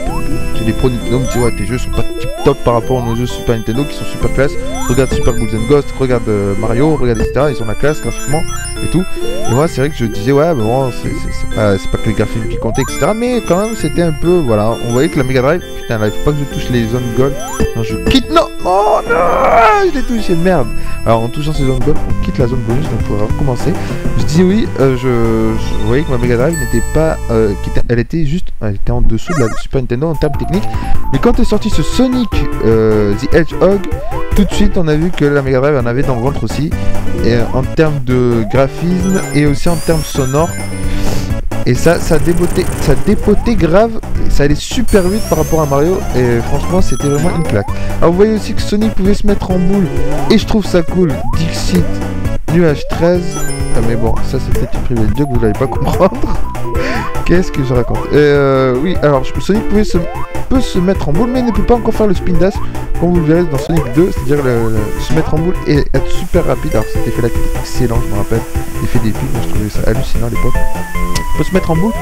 Les pro Nintendo me disaient, ouais, tes jeux sont pas tip top par rapport à nos jeux Super Nintendo qui sont super classe. Regarde Super Golden Ghost, regarde euh, Mario, regarde etc. Ils ont la classe graphiquement et tout. Et moi, c'est vrai que je disais, ouais, bon, c'est pas, pas, que les graphismes qui comptaient, etc. Mais quand même, c'était un peu, voilà, on voyait que la Mega Drive, putain, là, il faut pas que je touche les zones gold. Non, je quitte, non, oh non, je l'ai touché, merde. Alors, en touchant ces zones gold, on quitte la zone bonus, donc il faudra recommencer. Je dis oui, euh, je, voyais que ma Mega Drive n'était pas, euh, elle était juste, elle était en dessous de la Super Nintendo en termes techniques. Mais quand est sorti ce Sonic euh, The Hedgehog, tout de suite on a vu que la Mega Drive en avait dans le ventre aussi. Et en termes de graphisme et aussi en termes sonores. Et ça, ça dépotait, ça dépotait grave, ça allait super vite par rapport à Mario, et franchement c'était vraiment une claque. Alors vous voyez aussi que Sonic pouvait se mettre en boule, et je trouve ça cool, Dixit, Nuage 13, ah, mais bon, ça c'est peut-être une privée de que vous n'allez pas comprendre. [LAUGHS] Qu'est-ce que je raconte? Euh, Oui, alors Sonic pouvait se, peut se mettre en boule, mais il ne peut pas encore faire le spin dash comme vous le verrez dans Sonic 2, c'est-à-dire se mettre en boule et être super rapide. Alors cet effet-là était excellent, je me rappelle. L'effet des piles, je trouvais ça hallucinant à l'époque. Peut se mettre en boule,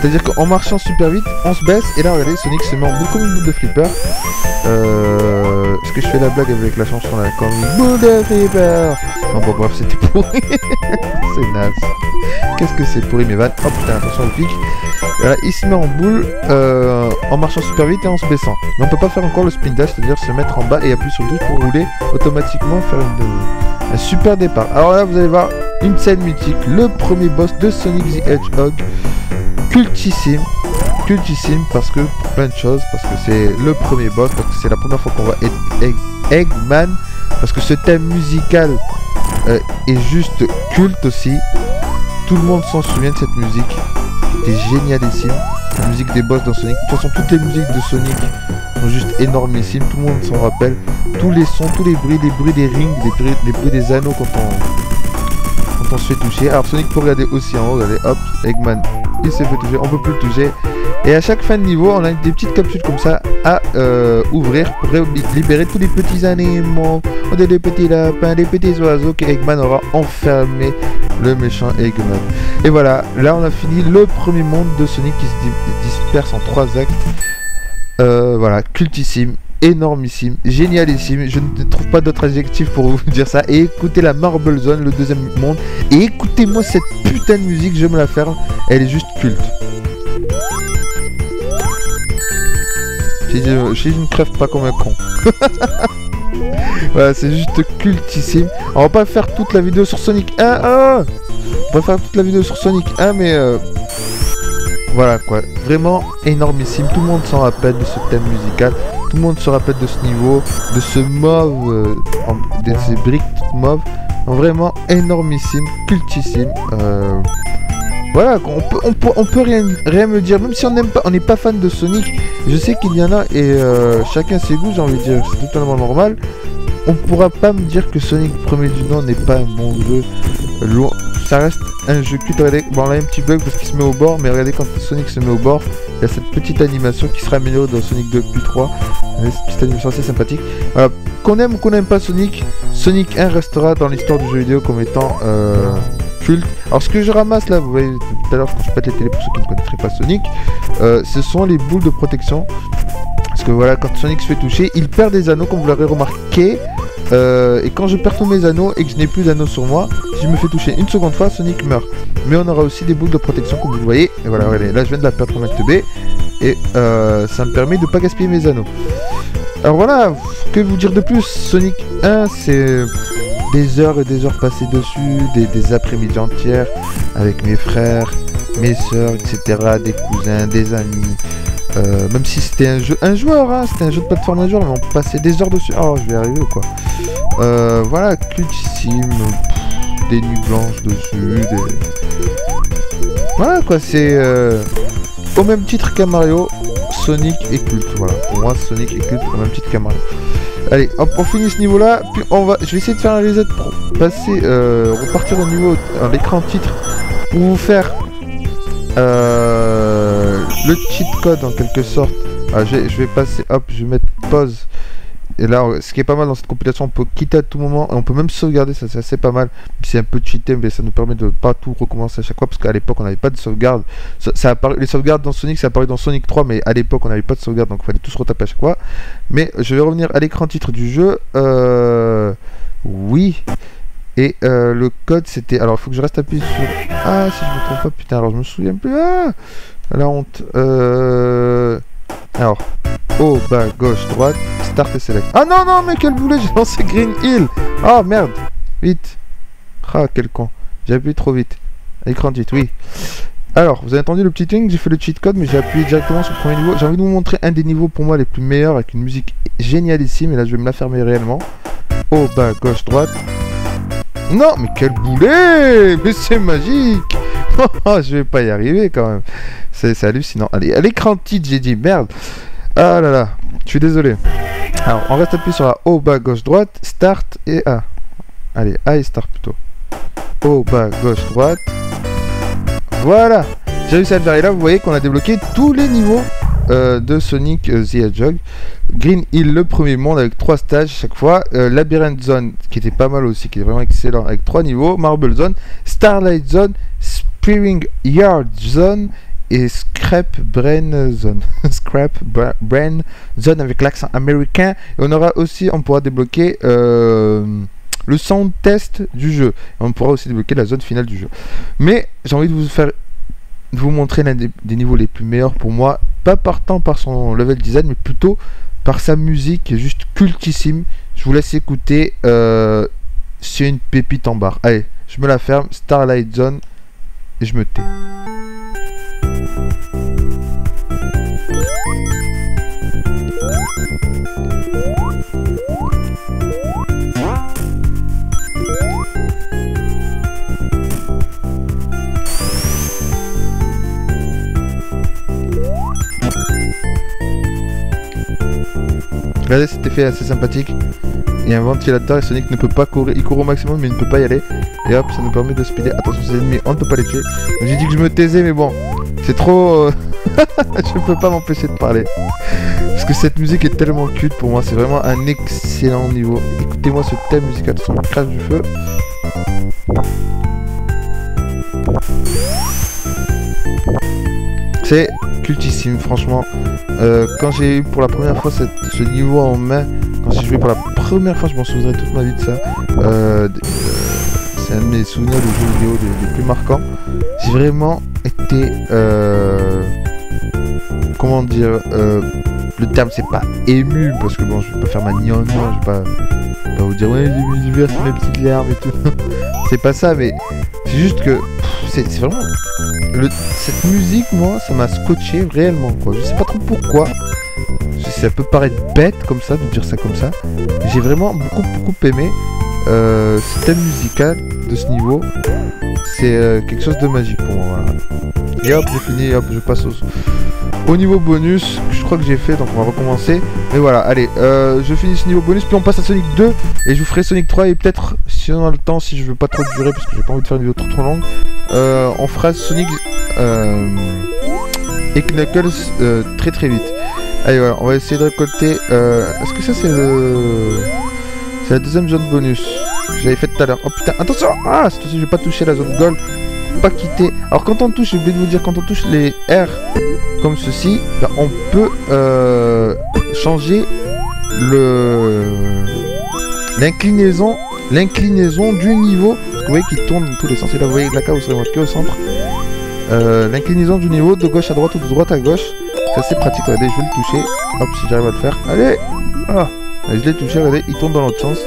c'est-à-dire qu'en marchant super vite, on se baisse et là regardez, Sonic se met en boule comme une boule de flipper. Euh, Est-ce que je fais la blague avec la chanson là Comme une boule de flipper? Non bon bref, c'était pourri. [LAUGHS] c'est naze. Qu'est-ce que c'est pourri mes vannes? Oh putain, attention le flic. Voilà, il se met en boule euh, en marchant super vite et en se baissant. Mais on peut pas faire encore le spin dash, c'est-à-dire se mettre en bas et appuyer sur le touche pour rouler automatiquement, faire un super départ. Alors là, vous allez voir une scène mythique, le premier boss de Sonic the Hedgehog, cultissime, cultissime parce que pour plein de choses, parce que c'est le premier boss, parce que c'est la première fois qu'on voit Eggman, parce que ce thème musical euh, est juste culte aussi. Tout le monde s'en souvient de cette musique. C'était génialissime. La musique des boss dans Sonic. De toute façon, toutes les musiques de Sonic sont juste énormissimes. Tout le monde s'en rappelle. Tous les sons, tous les bruits, les bruits des rings, les bruits, les bruits des anneaux quand on, on se fait toucher. Alors Sonic pour regarder aussi en haut. Regardez, hop, Eggman, il s'est fait toucher. On peut plus le toucher. Et à chaque fin de niveau, on a des petites capsules comme ça à euh, ouvrir pour libérer tous les petits animaux. On a des petits lapins, des petits oiseaux que Eggman aura enfermé le méchant Eggman. Et voilà, là on a fini le premier monde de Sonic qui se disperse en trois actes. Euh, voilà, cultissime, énormissime, génialissime. Je ne trouve pas d'autres adjectifs pour vous [LAUGHS] dire ça. Et écoutez la Marble Zone, le deuxième monde. Et écoutez-moi cette putain de musique, je me la faire. Elle est juste culte. Si je, ne crève pas comme un con. [LAUGHS] voilà, c'est juste cultissime. On va pas faire toute la vidéo sur Sonic 1. Ah on va faire toute la vidéo sur Sonic 1, mais euh, voilà quoi. Vraiment énormissime. Tout le monde s'en rappelle de ce thème musical. Tout le monde se rappelle de ce niveau, de ce mauve, euh, ces briques mauves. Vraiment énormissime, cultissime. Euh, voilà, on peut rien, rien me dire, même si on n'aime pas, on n'est pas fan de Sonic. Je sais qu'il y en a et euh, chacun ses goûts, j'ai envie de dire, c'est totalement normal. On pourra pas me dire que Sonic premier du nom n'est pas un bon jeu. Loin, ça reste un jeu culte. Regardez, bon là un petit bug parce qu'il se met au bord, mais regardez quand Sonic se met au bord, il y a cette petite animation qui sera améliorée dans Sonic 2 plus 3. Cette petite animation assez sympathique. Voilà, qu'on aime ou qu'on n'aime pas Sonic, Sonic 1 restera dans l'histoire du jeu vidéo comme étant euh, culte. Alors ce que je ramasse là, vous voyez tout à l'heure quand je pète les télé pour ceux qui ne connaîtraient pas Sonic, euh, ce sont les boules de protection. Parce que voilà, quand Sonic se fait toucher, il perd des anneaux comme vous l'aurez remarqué. Euh, et quand je perds tous mes anneaux et que je n'ai plus d'anneaux sur moi, si je me fais toucher une seconde fois, Sonic meurt. Mais on aura aussi des boules de protection comme vous le voyez. Et voilà, regardez, là je viens de la perdre pour mettre B. Et euh, ça me permet de pas gaspiller mes anneaux. Alors voilà, que vous dire de plus Sonic 1, c'est des heures et des heures passées dessus, des, après-midi entières avec mes frères, mes soeurs, etc., des cousins, des amis. Euh, même si c'était un jeu, un joueur, hein, c'était un jeu de plateforme un joueur, mais on passait des heures dessus. Oh, je vais arriver ou quoi euh, Voilà, cultissime, des nuits blanches dessus, des... Voilà quoi, c'est euh, au même titre qu'un Mario, Sonic est culte. Voilà, pour moi Sonic est culte au même titre qu'un Mario. Allez, hop, on finit ce niveau-là. Puis on va, je vais essayer de faire un reset pour passer, euh, repartir au niveau, à l'écran titre, pour vous faire euh, le cheat code en quelque sorte. Ah, je, vais passer, hop, je vais mettre pause. Et là, ce qui est pas mal dans cette compilation, on peut quitter à tout moment, on peut même sauvegarder, ça c'est assez pas mal. C'est un peu cheaté, mais ça nous permet de pas tout recommencer à chaque fois, parce qu'à l'époque on n'avait pas de sauvegarde. Ça, les sauvegardes dans Sonic, ça apparu dans Sonic 3, mais à l'époque on n'avait pas de sauvegarde, donc il fallait tous retaper à chaque fois. Mais je vais revenir à l'écran titre du jeu. Euh, oui. Et euh, le code c'était. Alors il faut que je reste appuyé sur. Ah, si je me trompe pas, putain, alors je me souviens plus. Ah La honte. Euh. Alors, haut, bas, gauche, droite, start et select. Ah non, non, mais quel boulet, j'ai lancé Green Hill. Ah merde, vite. Ah, quel con. J'ai appuyé trop vite. Écran vite, oui. Alors, vous avez entendu le petit thing, j'ai fait le cheat code, mais j'ai appuyé directement sur le premier niveau. J'ai envie de vous montrer un des niveaux pour moi les plus meilleurs avec une musique génialissime. Et là, je vais me la fermer réellement. Haut, bas, gauche, droite. Non, mais quel boulet Mais c'est magique [LAUGHS] Je vais pas y arriver quand même. C'est hallucinant. Allez, à l'écran titre, j'ai dit merde. Ah là là, je suis désolé. Alors, on reste appuyé sur la haut, bas, gauche, droite, start et A. Allez, A et start plutôt. Haut, bas, gauche, droite. Voilà J'ai réussi à le faire. Et là, vous voyez qu'on a débloqué tous les niveaux euh, de Sonic euh, the Hedgehog. Green Hill, le premier monde avec trois stages chaque fois. Euh, Labyrinth Zone, qui était pas mal aussi, qui est vraiment excellent avec trois niveaux. Marble Zone, Starlight Zone, Spearing Yard Zone et Scrap Brain Zone. [LAUGHS] Scrap Brain Zone avec l'accent américain. Et on aura aussi, on pourra débloquer le sound test du jeu. on pourra aussi débloquer la zone finale du jeu. Mais j'ai envie de vous faire vous montrer l'un des, niveaux les plus meilleurs pour moi, pas partant par son level design, mais plutôt par sa musique juste cultissime. Je vous laisse écouter. Euh, c'est une pépite en barre. Allez, je me la ferme. Starlight Zone. Et je me tais. Regardez cet effet assez sympathique. Il y a un ventilateur et Sonic ne peut pas courir. Il court au maximum mais il ne peut pas y aller. Et hop, ça nous permet de speeder. Attention, ces ennemis, on ne peut pas les tuer. J'ai dit que je me taisais, mais bon, c'est trop. Euh, [LAUGHS] je ne peux pas m'empêcher de parler. Parce que cette musique est tellement cute pour moi. C'est vraiment un excellent niveau. Écoutez-moi ce thème musical. Attention, on crache du feu. C'est cultissime, franchement. Euh, quand j'ai eu pour la première fois ce niveau en main, quand j'ai joué pour la première fois, je m'en souviendrai toute ma vie de ça. Euh, euh, c'est un de mes souvenirs de jeux vidéo les, plus marquants. J'ai vraiment été. comment dire Le terme, c'est pas ému, parce que bon, je vais pas faire ma nion, je vais pas, vous dire, ouais, j'ai vu mes petites larmes et tout. [LAUGHS] c'est pas ça, mais c'est juste que c'est vraiment cette musique, moi, ça m'a scotché réellement, quoi. Je sais pas trop pourquoi. Ça peut paraître bête comme ça, de dire ça comme ça. J'ai vraiment beaucoup, beaucoup aimé. euh, ce thème musical de ce niveau, c'est euh, quelque chose de magique pour moi. Et hop, j'ai fini, hop, je passe au, au niveau bonus, je crois que j'ai fait, donc on va recommencer. Mais voilà, allez, euh, je finis ce niveau bonus, puis on passe à Sonic 2, et je vous ferai Sonic 3, et peut-être, si on a le temps, si je veux pas trop durer, parce que j'ai pas envie de faire une vidéo trop trop longue, euh, on fera Sonic et Knuckles euh, très très vite. Allez, voilà, on va essayer de récolter... Est-ce que ça c'est le... C'est la deuxième zone bonus que j'avais fait tout à l'heure? Oh putain, attention Ah, cette fois-ci je vais pas toucher la zone gold pas quitter. Alors quand on touche, j'ai oublié de vous dire, quand on touche les R comme ceci, bah, on peut euh, changer le l'inclinaison l'inclinaison du niveau. Vous voyez qu'il tourne dans tous les sens. Et là, vous voyez la case, vous serez marqué au centre. Euh, l'inclinaison du niveau de gauche à droite ou de droite à gauche. C'est assez pratique. Regardez, je vais le toucher. Hop, si j'arrive à le faire. Allez ah. Je l'ai touché, il tourne dans l'autre sens.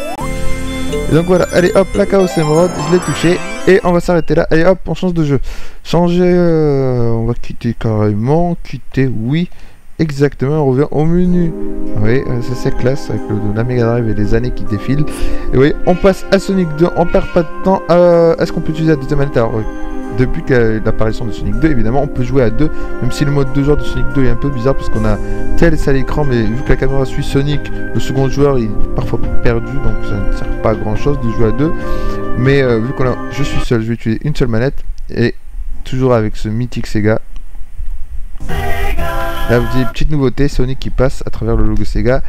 Et donc voilà, allez hop, la chaos émeraude, je l'ai touché. Et on va s'arrêter là. Allez hop, on change de jeu. Changer, euh, on va quitter carrément. Quitter, oui. Exactement, on revient au menu. Oui, euh, c'est c'est classe avec le, la Mega Drive et les années qui défilent. Et oui, on passe à Sonic 2, on perd pas de temps. Euh, Est-ce qu'on peut utiliser la deuxième manette Alors, depuis l'apparition de Sonic 2, évidemment, on peut jouer à deux, même si le mode 2 joueurs de Sonic 2 est un peu bizarre parce qu'on a tel et à l'écran, mais vu que la caméra suit Sonic, le second joueur est parfois perdu, donc ça ne sert pas à grand chose de jouer à deux. Mais euh, vu qu'on a, je suis seul, je vais utiliser une seule manette et toujours avec ce mythique Sega. Là, petite nouveauté, Sonic qui passe à travers le logo Sega.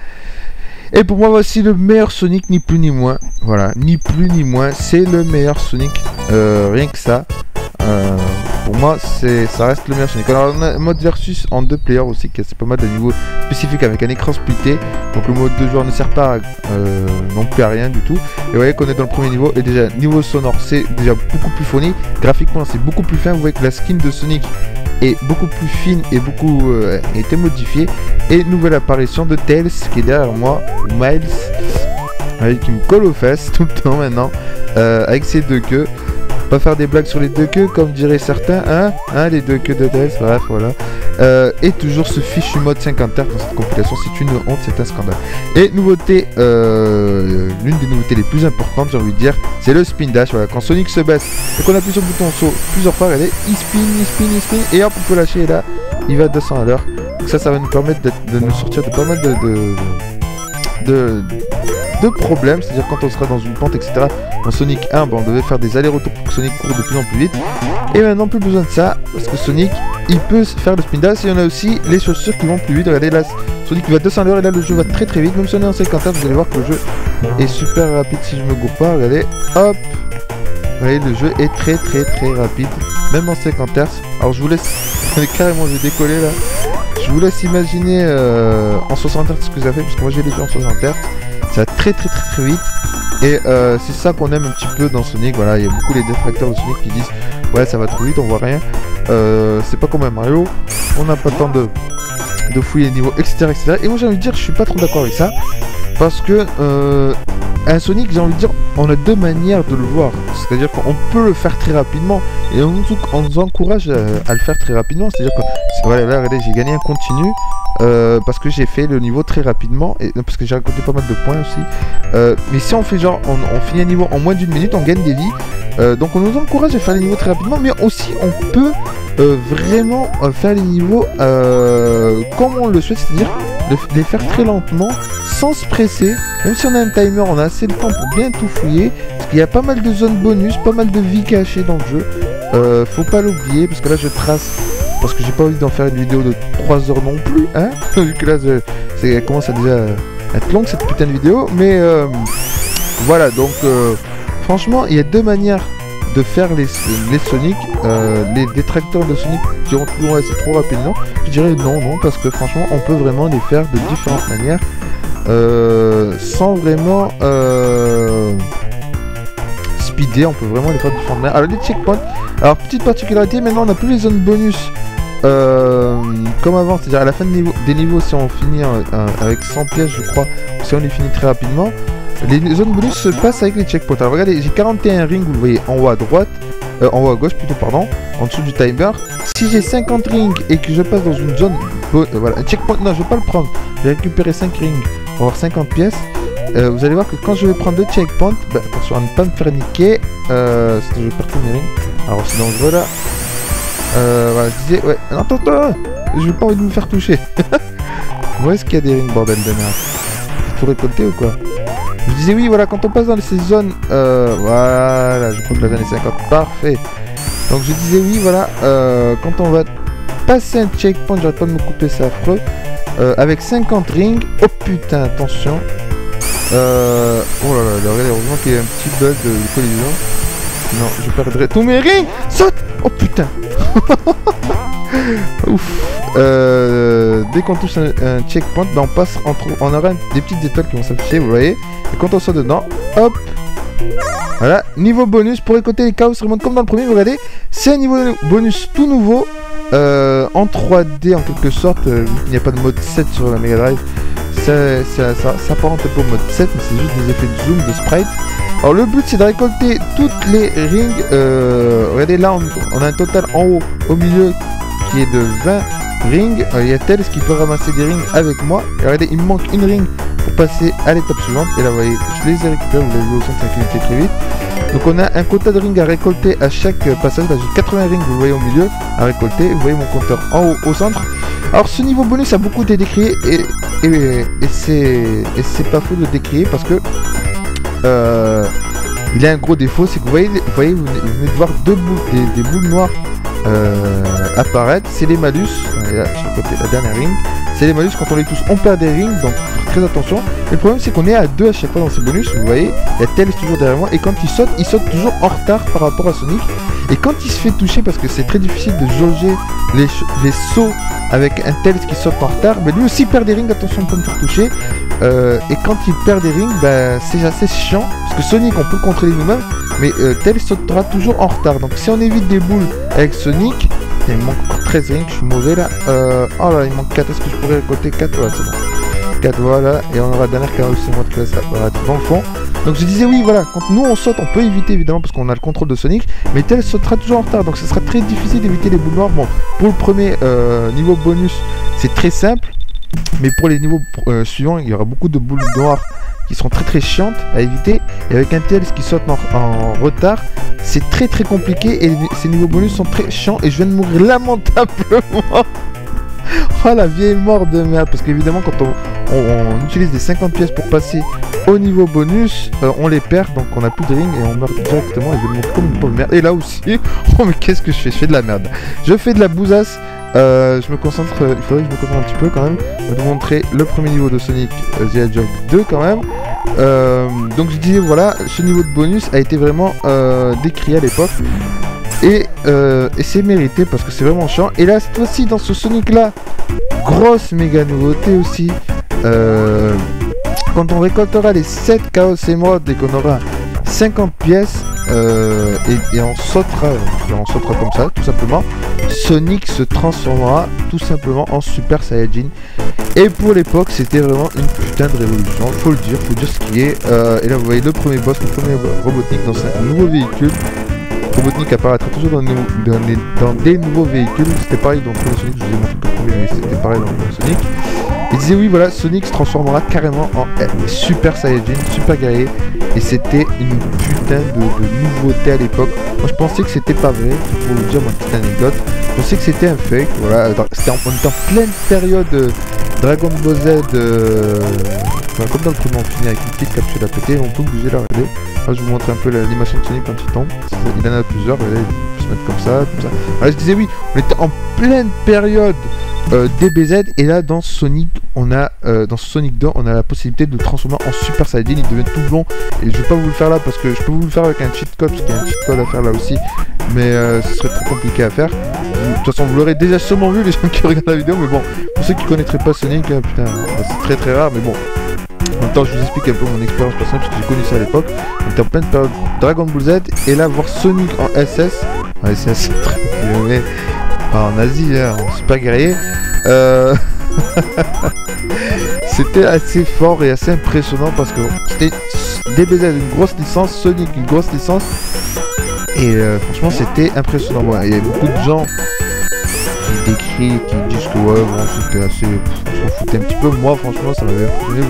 Et pour moi, voici le meilleur Sonic, ni plus ni moins. Voilà, ni plus ni moins, c'est le meilleur Sonic. Euh, rien que ça. Euh, pour moi, c'est, ça reste le meilleur Sonic. Alors, on a mode versus en deux players aussi, qui c'est pas mal de niveaux spécifiques avec un écran splitté. Donc le mode de joueur ne sert pas euh, non plus à rien du tout. Et vous voyez qu'on est dans le premier niveau. Et déjà, niveau sonore, c'est déjà beaucoup plus phonique. Graphiquement, c'est beaucoup plus fin. Vous voyez que la skin de Sonic est beaucoup plus fine et beaucoup euh, été modifiée. Et nouvelle apparition de Tails qui est derrière moi, Miles, avec me colle aux fesses tout le temps maintenant, euh, avec ses deux queues. Pas faire des blagues sur les deux queues comme diraient certains, hein, hein les deux queues de Tails, bref, voilà. Euh, et toujours ce fichu mode 50 Hz dans cette compilation, c'est une honte, c'est un scandale. Et nouveauté, euh, l'une des nouveautés les plus importantes, j'ai envie de dire, c'est le spin dash. Voilà, quand Sonic se baisse et qu'on appuie sur le bouton saut plusieurs fois, regardez, il spin, il spin, il spin, et hop, on peut lâcher, et là, il va à 200 à l'heure. Ça, ça va nous permettre de nous sortir de pas mal de, de, problèmes, c'est-à-dire quand on sera dans une pente, etc. Dans Sonic 1, bah, on devait faire des allers-retours pour que Sonic court de plus en plus vite. Et maintenant, plus besoin de ça, parce que Sonic, il peut faire le spin dash, et on a aussi les chaussures qui vont plus vite. Regardez là, Sonic va à 200 à l'heure, et là, le jeu va très très vite. Même si on est en 50 Hz, vous allez voir que le jeu est super rapide si je me gourre pas. Regardez, hop Vous voyez, le jeu est très très très rapide, même en 50 Hz. Alors je vous laisse, carrément, je vais décoller là. Je vous laisse imaginer euh, en 60 Hz ce que ça fait, parce que moi j'ai les jeux en 60 Hz. Ça va très très très très vite. Et euh, c'est ça qu'on aime un petit peu dans Sonic. Voilà, il y a beaucoup les détracteurs de Sonic qui disent Ouais, ça va trop vite, on voit rien. Euh, c'est pas comme un Mario, on n'a pas temps de, de fouiller les niveaux, etc. etc. Et moi j'ai envie de dire, je suis pas trop d'accord avec ça. Parce que euh, un Sonic, j'ai envie de dire, on a deux manières de le voir. C'est-à-dire qu'on peut le faire très rapidement et on nous, encourage à, à le faire très rapidement. C'est-à-dire que, voilà, là, regardez, j'ai gagné un continu euh, parce que j'ai fait le niveau très rapidement et parce que j'ai récolté pas mal de points aussi. Euh, mais si on fait genre, on, finit un niveau en moins d'une minute, on gagne des vies. Euh, donc on nous encourage à faire les niveaux très rapidement, mais aussi on peut vraiment faire les niveaux comme on le souhaite, c'est-à-dire de les faire très lentement, sans se presser. Même si on a un timer, on a assez de temps pour bien tout fouiller. Parce qu'il y a pas mal de zones bonus, pas mal de vies cachées dans le jeu. Faut pas l'oublier, parce que là je trace. Parce que j'ai pas envie d'en faire une vidéo de 3 heures non plus, hein [LAUGHS] Vu que là, elle commence à déjà être longue cette putain de vidéo. Mais euh, voilà, donc euh, franchement, il y a deux manières de faire les, les Sonic. Euh, les détracteurs de Sonic diront toujours ouais, c'est trop rapide, non Je dirais non, non, parce que franchement, on peut vraiment les faire de différentes manières. sans vraiment speeder, on peut vraiment les faire de différentes manières. Alors les checkpoints, alors petite particularité, maintenant on n'a plus les zones bonus euh, comme avant, c'est-à-dire à la fin des niveaux, si on finit euh, euh, avec 100 pièces, je crois, si on les finit très rapidement, les zones bonus se passent avec les checkpoints. Alors regardez, j'ai 41 rings, vous le voyez en haut à droite, en haut à gauche plutôt, pardon, en dessous du timer. Si j'ai 50 rings et que je passe dans une zone, voilà, un checkpoint, non, je vais pas le prendre. J'ai récupéré 5 rings pour avoir 50 pièces. vous allez voir que quand je vais prendre le checkpoint, bah, attention à ne pas me faire niquer, je vais perdre mes rings. Alors c'est dangereux là. Euh, voilà, je disais, ouais, attends, attends, je pas envie de me faire toucher. [LAUGHS] Où est-ce qu'il y a des rings, bordel de merde Faut récolter ou quoi Je disais, oui, voilà, quand on passe dans ces zones, euh, voilà, je crois que la zone est 50, parfait. Donc je disais, oui, voilà, euh, quand on va passer un checkpoint, j'arrête pas de me couper, c'est affreux. Euh, avec 50 rings, oh putain, attention. Euh, oh là là, regardez, heureusement qu'il y a un petit bug de, de collision. Non, je perdrai tous mes rings Saute Oh putain [LAUGHS] Ouf euh, Dès qu'on touche un, checkpoint, ben on passe entre, on aura des petites étoiles qui vont s'afficher, vous voyez. Et quand on saute dedans, hop Voilà, niveau bonus pour récolter les chaos remonte comme dans le premier, vous regardez. C'est un niveau bonus tout nouveau. euh, en 3D en quelque sorte, euh, qu'il n'y a pas de mode 7 sur la Mega Drive, ça, ça, ça un peu au mode 7, mais c'est juste des effets de zoom, de sprite. Alors le but c'est de récolter toutes les rings. euh, regardez là, on a un total en haut, au milieu, qui est de 20 rings. Euh, Il y a Tails qui peut ramasser des rings avec moi? Et regardez, il me manque une ring pour passer à l'étape suivante. Et là, vous voyez, je les ai récupérés, vous l'avez vu au centre d'activité très vite. Donc on a un quota de rings à récolter à chaque euh, passage. Là j'ai 80 rings, vous voyez au milieu, à récolter. Vous voyez mon compteur en haut, au centre. Alors ce niveau bonus a beaucoup été décrié et, et, c'est pas faux de décrier parce que euh, il a un gros défaut, c'est que vous voyez, vous voyez, vous venez, de voir deux boules, des, des boules noires euh, apparaître. C'est les malus. Là, la dernière ring. C'est les malus quand on les touche, on perd des rings, donc très attention. Le problème c'est qu'on est à deux à chaque fois dans ces bonus. Vous voyez, il y a Tails toujours derrière moi et quand il saute, il saute toujours en retard par rapport à Sonic. Et quand il se fait toucher, parce que c'est très difficile de jauger les, les sauts avec un Tails qui saute en retard, mais lui aussi perd des rings, attention de ne pas me faire toucher. Euh, et quand il perd des rings, bah, c'est assez chiant, parce que Sonic on peut le contrôler nous-mêmes, mais euh, Tails sautera toujours en retard. Donc si on évite des boules avec Sonic, il manque encore 13 rings, je suis mauvais là. Euh, oh là, il manque 4, est-ce que je pourrais récolter 4 Ouais, c'est bon. 4, voilà, et on aura la dernière carrosserie c'est moi classe, voilà, dans le fond. Donc je disais oui, voilà, quand nous on saute, on peut éviter évidemment parce qu'on a le contrôle de Sonic, mais Tails sautera toujours en retard, donc ce sera très difficile d'éviter les boules noires. Bon, pour le premier euh, niveau bonus, c'est très simple, mais pour les niveaux euh, suivants, il y aura beaucoup de boules noires qui seront très très chiantes à éviter. Et avec un Tails qui saute en, retard, c'est très très compliqué et les- ces niveaux bonus sont très chiants et je viens de mourir [LAUGHS] lamentablement. oh la vieille mort de merde, parce qu'évidemment quand on, utilise des 50 pièces pour passer au niveau bonus, euh, on les perd, donc on a plus de ring et on meurt directement et je comme une pauvre merde. Et là aussi, [LAUGHS] oh mais qu'est-ce que je fais? Je fais de la merde. Je fais de la bousasse. Euh, je me concentre, il faudrait que je me concentre un petit peu quand même. Je vous montrer le premier niveau de Sonic The Hedgehog 2 quand même. Euh, donc je disais voilà, ce niveau de bonus a été vraiment euh, décrié à l'époque. Et, et c'est mérité parce que c'est vraiment chiant. Et là, cette fois-ci, dans ce Sonic là, grosse méga nouveauté aussi. Quand on récoltera les 7 Chaos Emerald et qu'on aura 50 pièces, euh, et, on sautera, on sautera comme ça, tout simplement, Sonic se transformera tout simplement en Super Saiyajin. Et pour l'époque, c'était vraiment une putain de révolution, faut le dire, faut dire ce qui est. Euh, et là, vous voyez le premier boss, le premier Robotnik dans un nouveau véhicule. Robotnik apparaîtra toujours dans, des nouveaux véhicules. C'était pareil dans le premier Sonic, je vous ai montré le premier, mais c'était pareil dans le premier Sonic. Il disait oui, voilà, Sonic se transformera carrément en euh, Super Saiyajin, Super guerrier. Et c'était une putain de, nouveauté à l'époque. Moi, je pensais que c'était pas vrai, pour vous dire ma petite anecdote. Je pensais que c'était un fake, voilà. C'était en, pleine période euh, Dragon Ball Z, euh, comme dans le premier, on finit avec une petite capsule à péter, on peut bouger là, regardez. Là, je vous montre un peu l'animation de Sonic quand il tombe. Il en a plusieurs, comme ça, comme ça. Voilà, je disais oui, on était en pleine période euh, DBZ et là dans Sonic on a euh, dans Sonic 2 on a la possibilité de le transformer en Super Saiyajin il devient tout blond et je vais pas vous le faire là parce que je peux vous le faire avec un cheat code parce qu'il y a un cheat code à faire là aussi. Mais euh, ce serait trop compliqué à faire. De toute façon vous l'aurez déjà sûrement vu les gens qui [LAUGHS] regardent la vidéo mais bon pour ceux qui connaîtraient pas Sonic putain c'est très très rare mais bon même temps je vous explique un peu mon expérience personnelle parce que j'ai connu ça à l'époque. On était en pleine période Dragon Ball Z et là voir Sonic en SS en SS en Asie hein, en super guerrier. Euh, [LAUGHS] c'était assez fort et assez impressionnant parce que c'était DBZ une grosse licence, Sonic une grosse licence. Et euh, franchement c'était impressionnant. Il y a beaucoup de gens qui décrivent, qui disent que ouais bon c'était assez, on s'en foutait un petit peu. Moi franchement ça m'avait impressionné.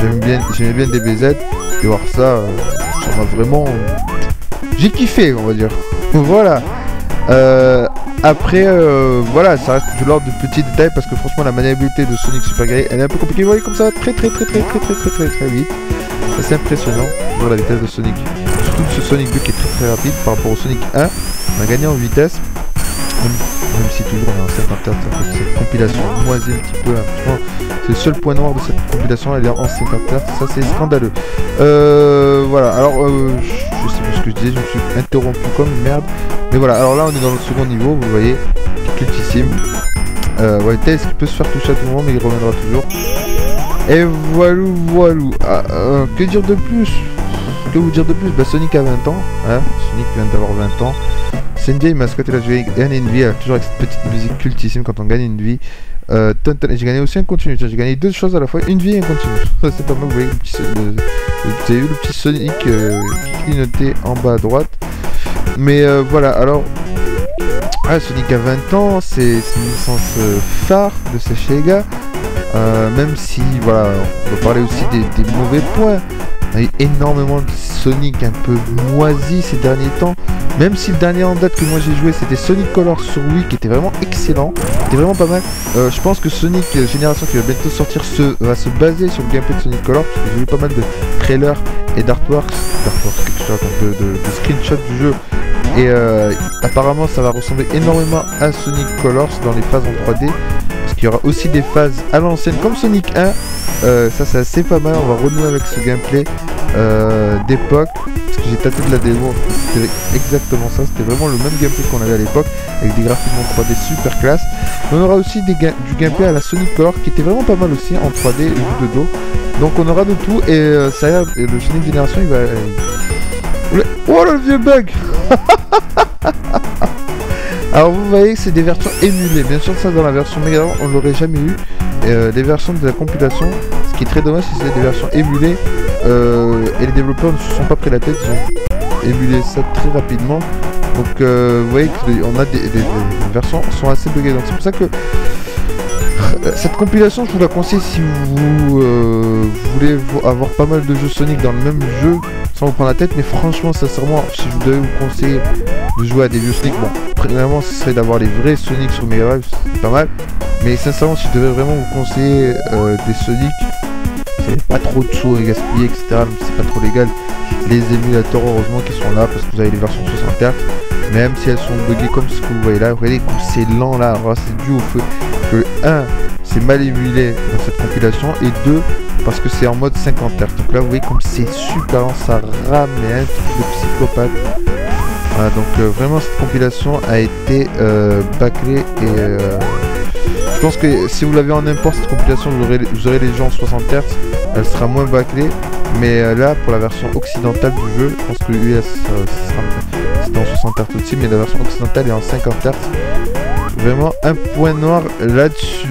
j'aime bien, j'aimais bien DBZ. Et voir ça, euh, ça m'a vraiment... J'ai kiffé, on va dire. [LAUGHS] voilà. Euh, après, euh, voilà, ça reste de l'ordre de petits détails parce que franchement, la maniabilité de Sonic Super Guerrier, elle est un peu compliquée. Vous voyez comme ça, très très très très très très très très très vite. C'est impressionnant, la vitesse de Sonic. Surtout ce Sonic 2 qui est très très rapide par rapport au Sonic 1. On a gagné en vitesse. Même, si toujours on est en 50 Hz, cette compilation moisie un petit peu. C'est le seul point noir de cette compilation, elle est en 50 Hz, ça c'est scandaleux. Euh, voilà, alors euh, je sais plus ce que je disais, je me suis interrompu comme merde. Mais voilà, alors là on est dans le second niveau, vous voyez, cultissime. Euh, ouais, Tails qui peut se faire toucher à tout moment, mais il reviendra toujours. Et voilà, voilà. Ah, euh, que dire de plus? Que vous dire de plus? Bah Sonic a 20 ans, hein Sonic vient d'avoir 20 ans. C'est une vieille mascotte, il a gagné une vie, toujours avec cette petite musique cultissime quand on gagne une vie. Euh, j'ai gagné aussi un continu, j'ai gagné deux choses à la fois, une vie et un continu. c'est pas mal, vous voyez, le petit, vous avez le petit Sonic euh, qui clignotait en bas à droite. Mais euh, voilà, alors ah, Sonic a 20 ans, c'est une licence euh, phare de Sega. Même si, voilà, on peut parler aussi des, mauvais points. Y a eu énormément de Sonic un peu moisi ces derniers temps. Même si le dernier en date que moi j'ai joué c'était Sonic Colors sur Wii qui était vraiment excellent, était vraiment pas mal. je pense que Sonic Génération qui va bientôt sortir se, va se baser sur le gameplay de Sonic Colors parce que j'ai vu pas mal de trailers et d'artworks, de, de, de screenshots du jeu et euh, apparemment ça va ressembler énormément à Sonic Colors dans les phases en 3D. Parce qu'il y aura aussi des phases à l'ancienne comme Sonic 1. Euh, ça c'est assez pas mal, on va renouer avec ce gameplay euh, d'époque. Parce que j'ai tâté de la démo, c'était exactement ça. C'était vraiment le même gameplay qu'on avait à l'époque. Avec des graphismes en 3D super classe. on aura aussi du gameplay à la Sonic Colors qui était vraiment pas mal aussi en 3D vu de dos. Donc on aura de tout et ça a le Sonic Génération il va... Oh le vieux bug [LAUGHS] Alors vous voyez c'est des versions émulées. Bien sûr ça dans la version Mega on l'aurait jamais eu. Euh, les versions de la compilation, ce qui est très dommage c'est des versions émulées. Euh, et les développeurs ne se sont pas pris la tête, ils ont émulé ça très rapidement. Donc euh, vous voyez qu'on a des, versions qui sont assez buggées. Donc c'est pour ça que cette compilation, je vous la conseille si vous, voulez avoir pas mal de jeux Sonic dans le même jeu sans vous prendre la tête. Mais franchement, sincèrement, si je devais vous conseiller de jouer à des vieux Sonic, bon, premièrement, ce serait d'avoir les vrais Sonic sur Mega Drive, c'est pas mal. Mais sincèrement, si je devais vraiment vous conseiller euh, des Sonic, pas trop de sous à gaspiller, etc. c'est pas trop légal. Les émulateurs, heureusement, qui sont là parce que vous avez les versions 60 Hz. Même si elles sont buggées comme ce que vous voyez là, voyez comme c'est lent là, c'est dû au fait que 1 c'est mal émulé dans cette compilation et 2 parce que c'est en mode 50 Hz. Donc là, vous voyez comme c'est super lent, ça rame un truc de psychopathe. Donc euh, vraiment cette compilation a été euh, bâclée et euh, je pense que si vous l'avez en import cette compilation, vous aurez, les gens en 60 Hz, elle sera moins bâclée. Mais là, pour la version occidentale du jeu, je pense que US c'est en 60 Hz aussi, mais la version occidentale est en 50 Hz. Vraiment un point noir là-dessus.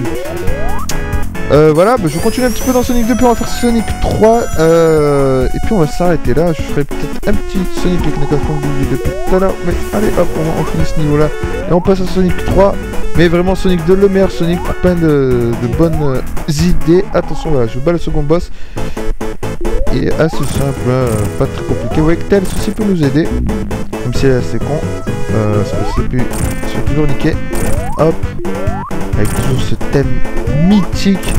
Euh, voilà, bah, je continue un petit peu dans Sonic 2, puis on va faire Sonic 3, euh, et puis on va s'arrêter là. Je ferai peut-être un petit Sonic avec les depuis tout à l'heure, mais allez hop, on, finit ce niveau-là, et on passe à Sonic 3. Mais vraiment Sonic 2, le meilleur Sonic plein de, bonnes euh, idées. Attention, là, je bats le second boss. Et assez simple, hein, pas très compliqué. Que tel ceci peut nous aider, même si elle est assez con. Euh, c'est toujours niqué. Hop, avec toujours ce thème mythique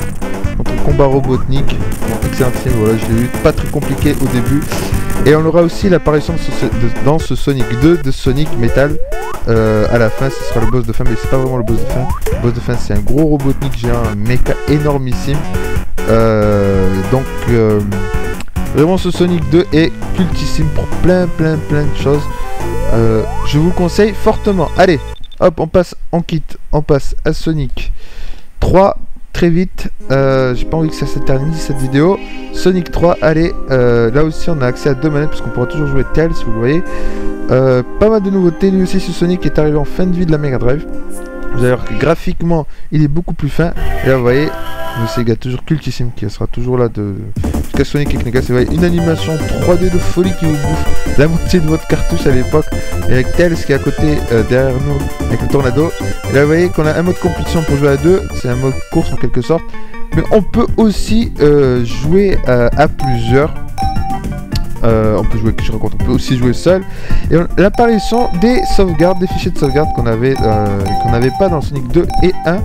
contre le combat robotnik. excellent film, voilà, je l'ai eu, pas très compliqué au début. Et on aura aussi l'apparition dans ce Sonic 2 de Sonic Metal. Euh, à la fin, ce sera le boss de fin, mais c'est pas vraiment le boss de fin. Le boss de fin, c'est un gros robotnik géant, un mecha énormissime. Euh, donc, euh, vraiment, ce Sonic 2 est cultissime pour plein, plein, plein de choses. je vous le conseille fortement. Allez, Hop, on passe, on quitte, on passe à Sonic 3 très vite. Euh, j'ai pas envie que ça s'éternise cette vidéo. Sonic 3, allez, euh, là aussi on a accès à deux manettes parce qu'on pourra toujours jouer Tails, si vous le voyez. Euh, pas mal de nouveautés, lui aussi ce Sonic est arrivé en fin de vie de la Mega Drive. Vous allez voir que graphiquement il est beaucoup plus fin. Et là vous voyez, le Sega toujours cultissime qui sera toujours là de jusqu'à Sonic et C'est une animation 3D de folie qui vous bouffe la moitié de votre cartouche à l'époque. Et avec Tails qui est à côté euh, derrière nous avec le tornado. Et là vous voyez qu'on a un mode compétition pour jouer à deux. C'est un mode course en quelque sorte. Mais on peut aussi jouer à plusieurs. on peut jouer, je raconte, on peut aussi jouer seul. Et l'apparition des sauvegardes, des fichiers de sauvegarde qu'on avait, qu'on n'avait pas dans Sonic 2 et 1.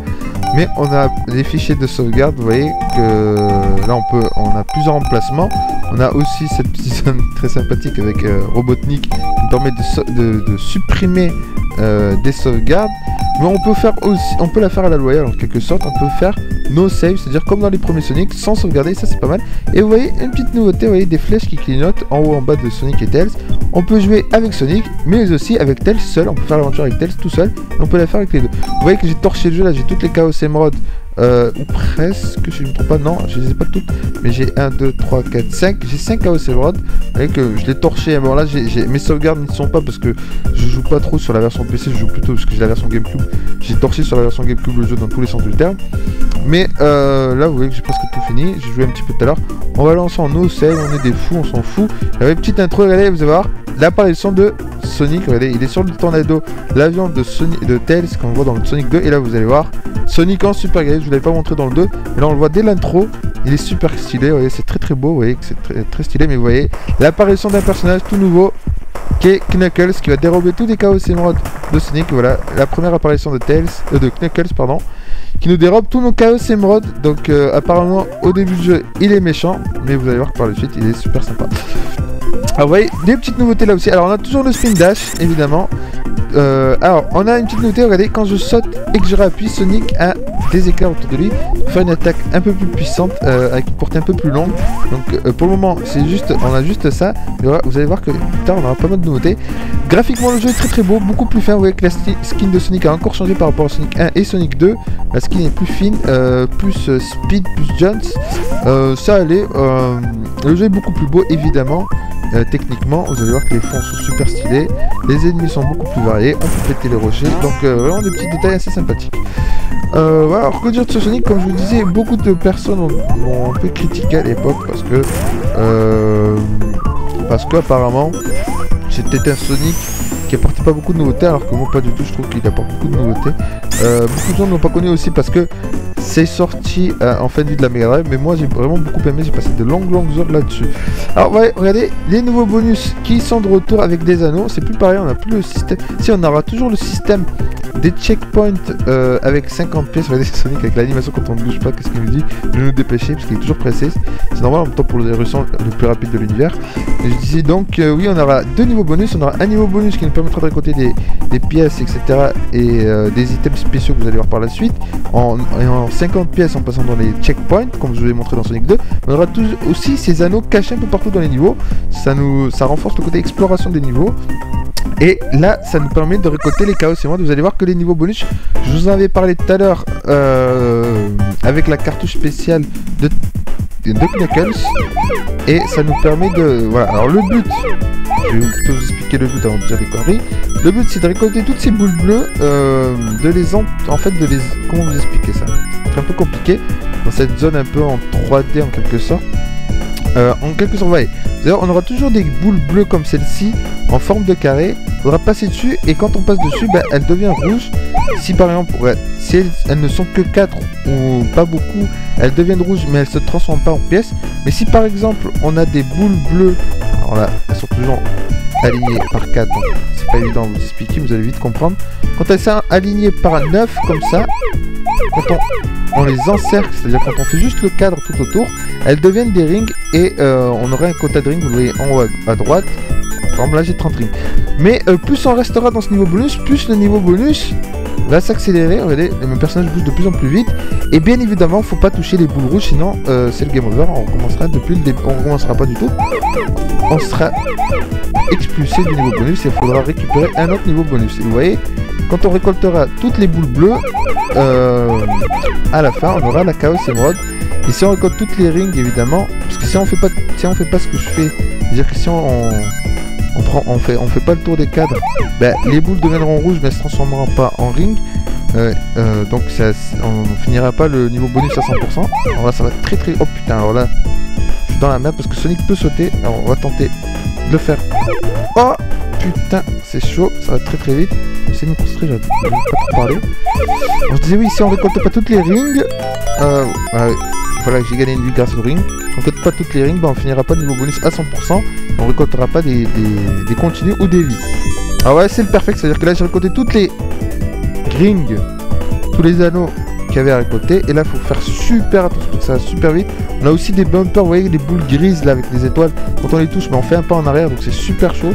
Mais on a des fichiers de sauvegarde, vous voyez que là on peut, on a plusieurs emplacements. On a aussi cette petite [LAUGHS] zone très sympathique avec euh, Robotnik qui permet de, supprimer euh, des sauvegardes. Mais on peut faire aussi, on peut la faire à la loyale en quelque sorte. On peut faire no save, c'est-à-dire comme dans les premiers Sonic, sans sauvegarder. Ça c'est pas mal. Et vous voyez une petite nouveauté, vous voyez des flèches qui clignotent en haut, en bas de Sonic et Tails. On peut jouer avec Sonic, mais aussi avec Tails seul. On peut faire l'aventure avec Tails tout seul. On peut la faire avec les deux. Vous voyez que j'ai torché le jeu là, j'ai toutes les Chaos Emerald euh, ou presque, je ne me trompe pas, non, je les ai pas toutes, mais j'ai 1, 2, 3, 4, 5, j'ai 5 Chaos Emerald, et que je l'ai torché, bon là, mes sauvegardes n'y sont pas parce que je joue pas trop sur la version PC, je joue plutôt parce que j'ai la version Gamecube, j'ai torché sur la version Gamecube le jeu dans tous les sens du terme, mais euh, là, vous voyez que j'ai presque tout fini, j'ai joué un petit peu tout à l'heure, on va lancer en no save, on est des fous, on s'en fout, j'avais une petite intro, regardez, vous allez voir, l'apparition de Sonic, regardez, il est sur le tornado, l'avion de Sonic, de Tails qu'on voit dans le Sonic 2, et là, vous allez voir, Sonic en super galette, je vous l'avais pas montré dans le 2, mais là on le voit dès l'intro, il est super stylé, vous voyez, c'est très très beau, vous voyez c'est très, très, stylé, mais vous voyez l'apparition d'un personnage tout nouveau qui est Knuckles, qui va dérober tous les Chaos Emerald de Sonic, voilà, la première apparition de Tails, euh, de Knuckles, pardon, qui nous dérobe tous nos Chaos Emerald, donc euh, apparemment au début du jeu il est méchant, mais vous allez voir que par la suite il est super sympa. Alors vous voyez, des petites nouveautés là aussi, alors on a toujours le spin dash, évidemment, euh, alors, on a une petite nouveauté, regardez, quand je saute et que je rappuie, Sonic a des éclairs autour de lui faire une attaque un peu plus puissante, euh, avec une portée un peu plus longue. Donc, euh, pour le moment, c'est juste, on a juste ça. vous allez voir que plus tard, on aura pas mal de nouveautés. Graphiquement, le jeu est très très beau, beaucoup plus fin. Vous voyez que la skin de Sonic a encore changé par rapport à Sonic 1 et Sonic 2. La skin est plus fine, plus speed, plus jumps. ça allait. le jeu est beaucoup plus beau, évidemment. Techniquement, vous allez voir que les fonds sont super stylés, les ennemis sont beaucoup plus variés, on peut péter les rochers, donc euh, vraiment des petits détails assez sympathiques. Euh, voilà, alors que dire de ce Sonic, comme je vous disais, beaucoup de personnes ont, un peu critiqué à l'époque parce que parce qu'apparemment c'était un Sonic qui apportait pas beaucoup de nouveautés alors que moi pas du tout je trouve qu'il apporte beaucoup de nouveautés beaucoup de gens n'ont pas connu aussi parce que c'est sorti euh, en fin de vie de la Mega Drive, mais moi j'ai vraiment beaucoup aimé, j'ai passé de longues longues heures là-dessus. Alors ouais, regardez, les nouveaux bonus qui sont de retour avec des anneaux, c'est plus pareil, on n'a plus le système. Si on aura toujours le système des checkpoints euh, avec 50 pièces. Regardez Sonic avec l'animation quand on ne bouge pas, qu'est-ce qu'il nous dit De nous dépêcher parce qu'il est toujours pressé. C'est normal en même temps pour le réussir le plus rapide de l'univers. Je disais donc, euh, oui, on aura deux niveaux bonus. On aura un niveau bonus qui nous permettra de récolter des, pièces, etc. et euh, des items spéciaux que vous allez voir par la suite. En, en 50 pièces en passant dans les checkpoints, comme je vous l'ai montré dans Sonic 2. On aura aussi ces anneaux cachés un peu partout dans les niveaux. Ça, nous, ça renforce le côté exploration des niveaux. Et là, ça nous permet de récolter les chaos moi Vous allez voir que les niveaux bonus, je vous en avais parlé tout à l'heure euh, avec la cartouche spéciale de, Knuckles. Et ça nous permet de... Voilà, alors le but, je vais plutôt vous expliquer le but avant de dire des conneries. Le but, c'est de récolter toutes ces boules bleues, euh, de les... En, en fait, de les... Comment vous expliquer ça? C'est un peu compliqué, dans cette zone un peu en 3D en quelque sorte. Euh, en quelque sorte, voyez, on aura toujours des boules bleues comme celle-ci, en forme de carré. Faudra passer dessus, et quand on passe dessus, bah, elle devient rouge. Si par exemple, si elles, ne sont que 4 ou pas beaucoup, elles deviennent rouges, mais elles se transforment pas en pièces. Mais si par exemple, on a des boules bleues, alors là, elles sont toujours alignées par 4, donc c'est pas évident de vous expliquer, vous allez vite comprendre. Quand elles sont alignées par 9, comme ça, quand on les encercle, c'est-à-dire quand on fait juste le cadre tout autour, elles deviennent des rings et euh, on aurait un quota de rings, vous voyez en haut à, droite. Par exemple là j'ai 30 rings. Mais euh, plus on restera dans ce niveau bonus, plus le niveau bonus va s'accélérer. Regardez, mon personnage bouge de plus en plus vite. Et bien évidemment, faut pas toucher les boules rouges, sinon euh, c'est le game over. On recommencera depuis le début. On recommencera pas du tout. On sera expulsé du niveau bonus et il faudra récupérer un autre niveau bonus. Et vous voyez, quand on récoltera toutes les boules bleues, euh, à la fin, on aura la Chaos Emerald. Et si on récolte toutes les rings, évidemment, parce que si on fait pas, si on fait pas ce que je fais, c'est-à-dire que si on, on, prend, on fait, on fait pas le tour des cadres, ben, les boules deviendront rouges, mais elles se transformeront pas en ring. Euh, euh, donc ça, on finira pas le niveau bonus à 100%. Alors là, ça va très très. Oh putain, alors là, je suis dans la merde parce que Sonic peut sauter. Alors on va tenter de le faire. Oh putain, c'est chaud, ça va très très vite. j'essaie de me concentrer, j'arrête pas trop parler. On se disait oui, si on récolte pas toutes les rings, euh, voilà, j'ai gagné une vie grâce au ring. Si on récolte pas toutes les rings, bah, on finira pas niveau bonus à 100%, on récoltera pas des, des, des ou des vies. Ah ouais, c'est le perfect, c'est-à-dire que là j'ai récolté toutes les rings, tous les anneaux qu'il y avait à récolter, et là il faut faire super attention, ça va super vite. On a aussi des bumpers, vous voyez, des boules grises là avec les étoiles. Quand on les touche, mais on fait un pas en arrière, donc c'est super chaud.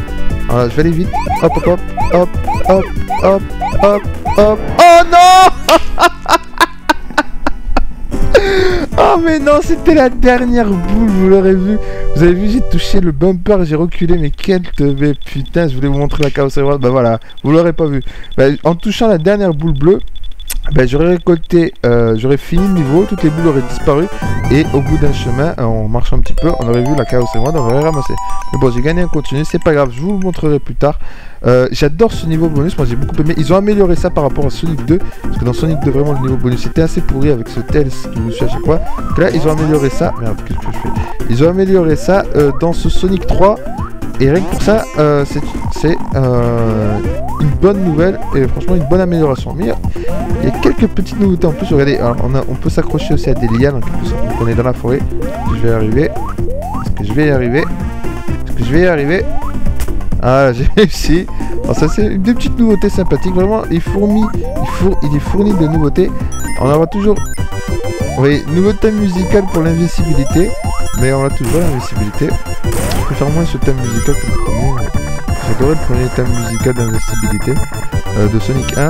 Alors je vais aller vite. Hop, hop, hop, hop, hop, hop, hop. Oh non [LAUGHS] Oh mais non, c'était la dernière boule, vous l'aurez vu. Vous avez vu, j'ai touché le bumper, j'ai reculé, mais quel teubé, putain, je voulais vous montrer la carrosserie. Bah voilà, vous l'aurez pas vu. Bah, en touchant la dernière boule bleue, ben, j'aurais récolté, euh, j'aurais fini le niveau, toutes les boules auraient disparu, et au bout d'un chemin, en marchant un petit peu, on aurait vu la chaos et moi, on aurait ramassé. Mais bon, j'ai gagné un continu, c'est pas grave, je vous le montrerai plus tard. Euh, j'adore ce niveau bonus, moi j'ai beaucoup aimé. Ils ont amélioré ça par rapport à Sonic 2, parce que dans Sonic 2, vraiment, le niveau bonus était assez pourri avec ce tel qui vous suit à chaque fois. Donc là, ils ont amélioré ça. Merde, qu'est-ce que je fais? Ils ont amélioré ça euh, dans ce Sonic 3. Et rien que pour ça, euh, c'est euh, une bonne nouvelle et franchement une bonne amélioration. Mais il y a quelques petites nouveautés en plus. Regardez, on, on peut s'accrocher aussi à des lianes en sorte. on est dans la forêt. Je vais y arriver? Est-ce que je vais y arriver? Est-ce que je vais y arriver? Ah, [LAUGHS] j'ai réussi. Alors ça c'est une petites nouveautés sympathiques. Vraiment, il il, il est fourni de nouveautés. On aura toujours, nouveau thème musical pour l'invisibilité. Mais on a toujours l'invisibilité. Je préfère moins ce thème musical que le premier. J'adorais le premier thème musical d'investibilité euh, de Sonic 1.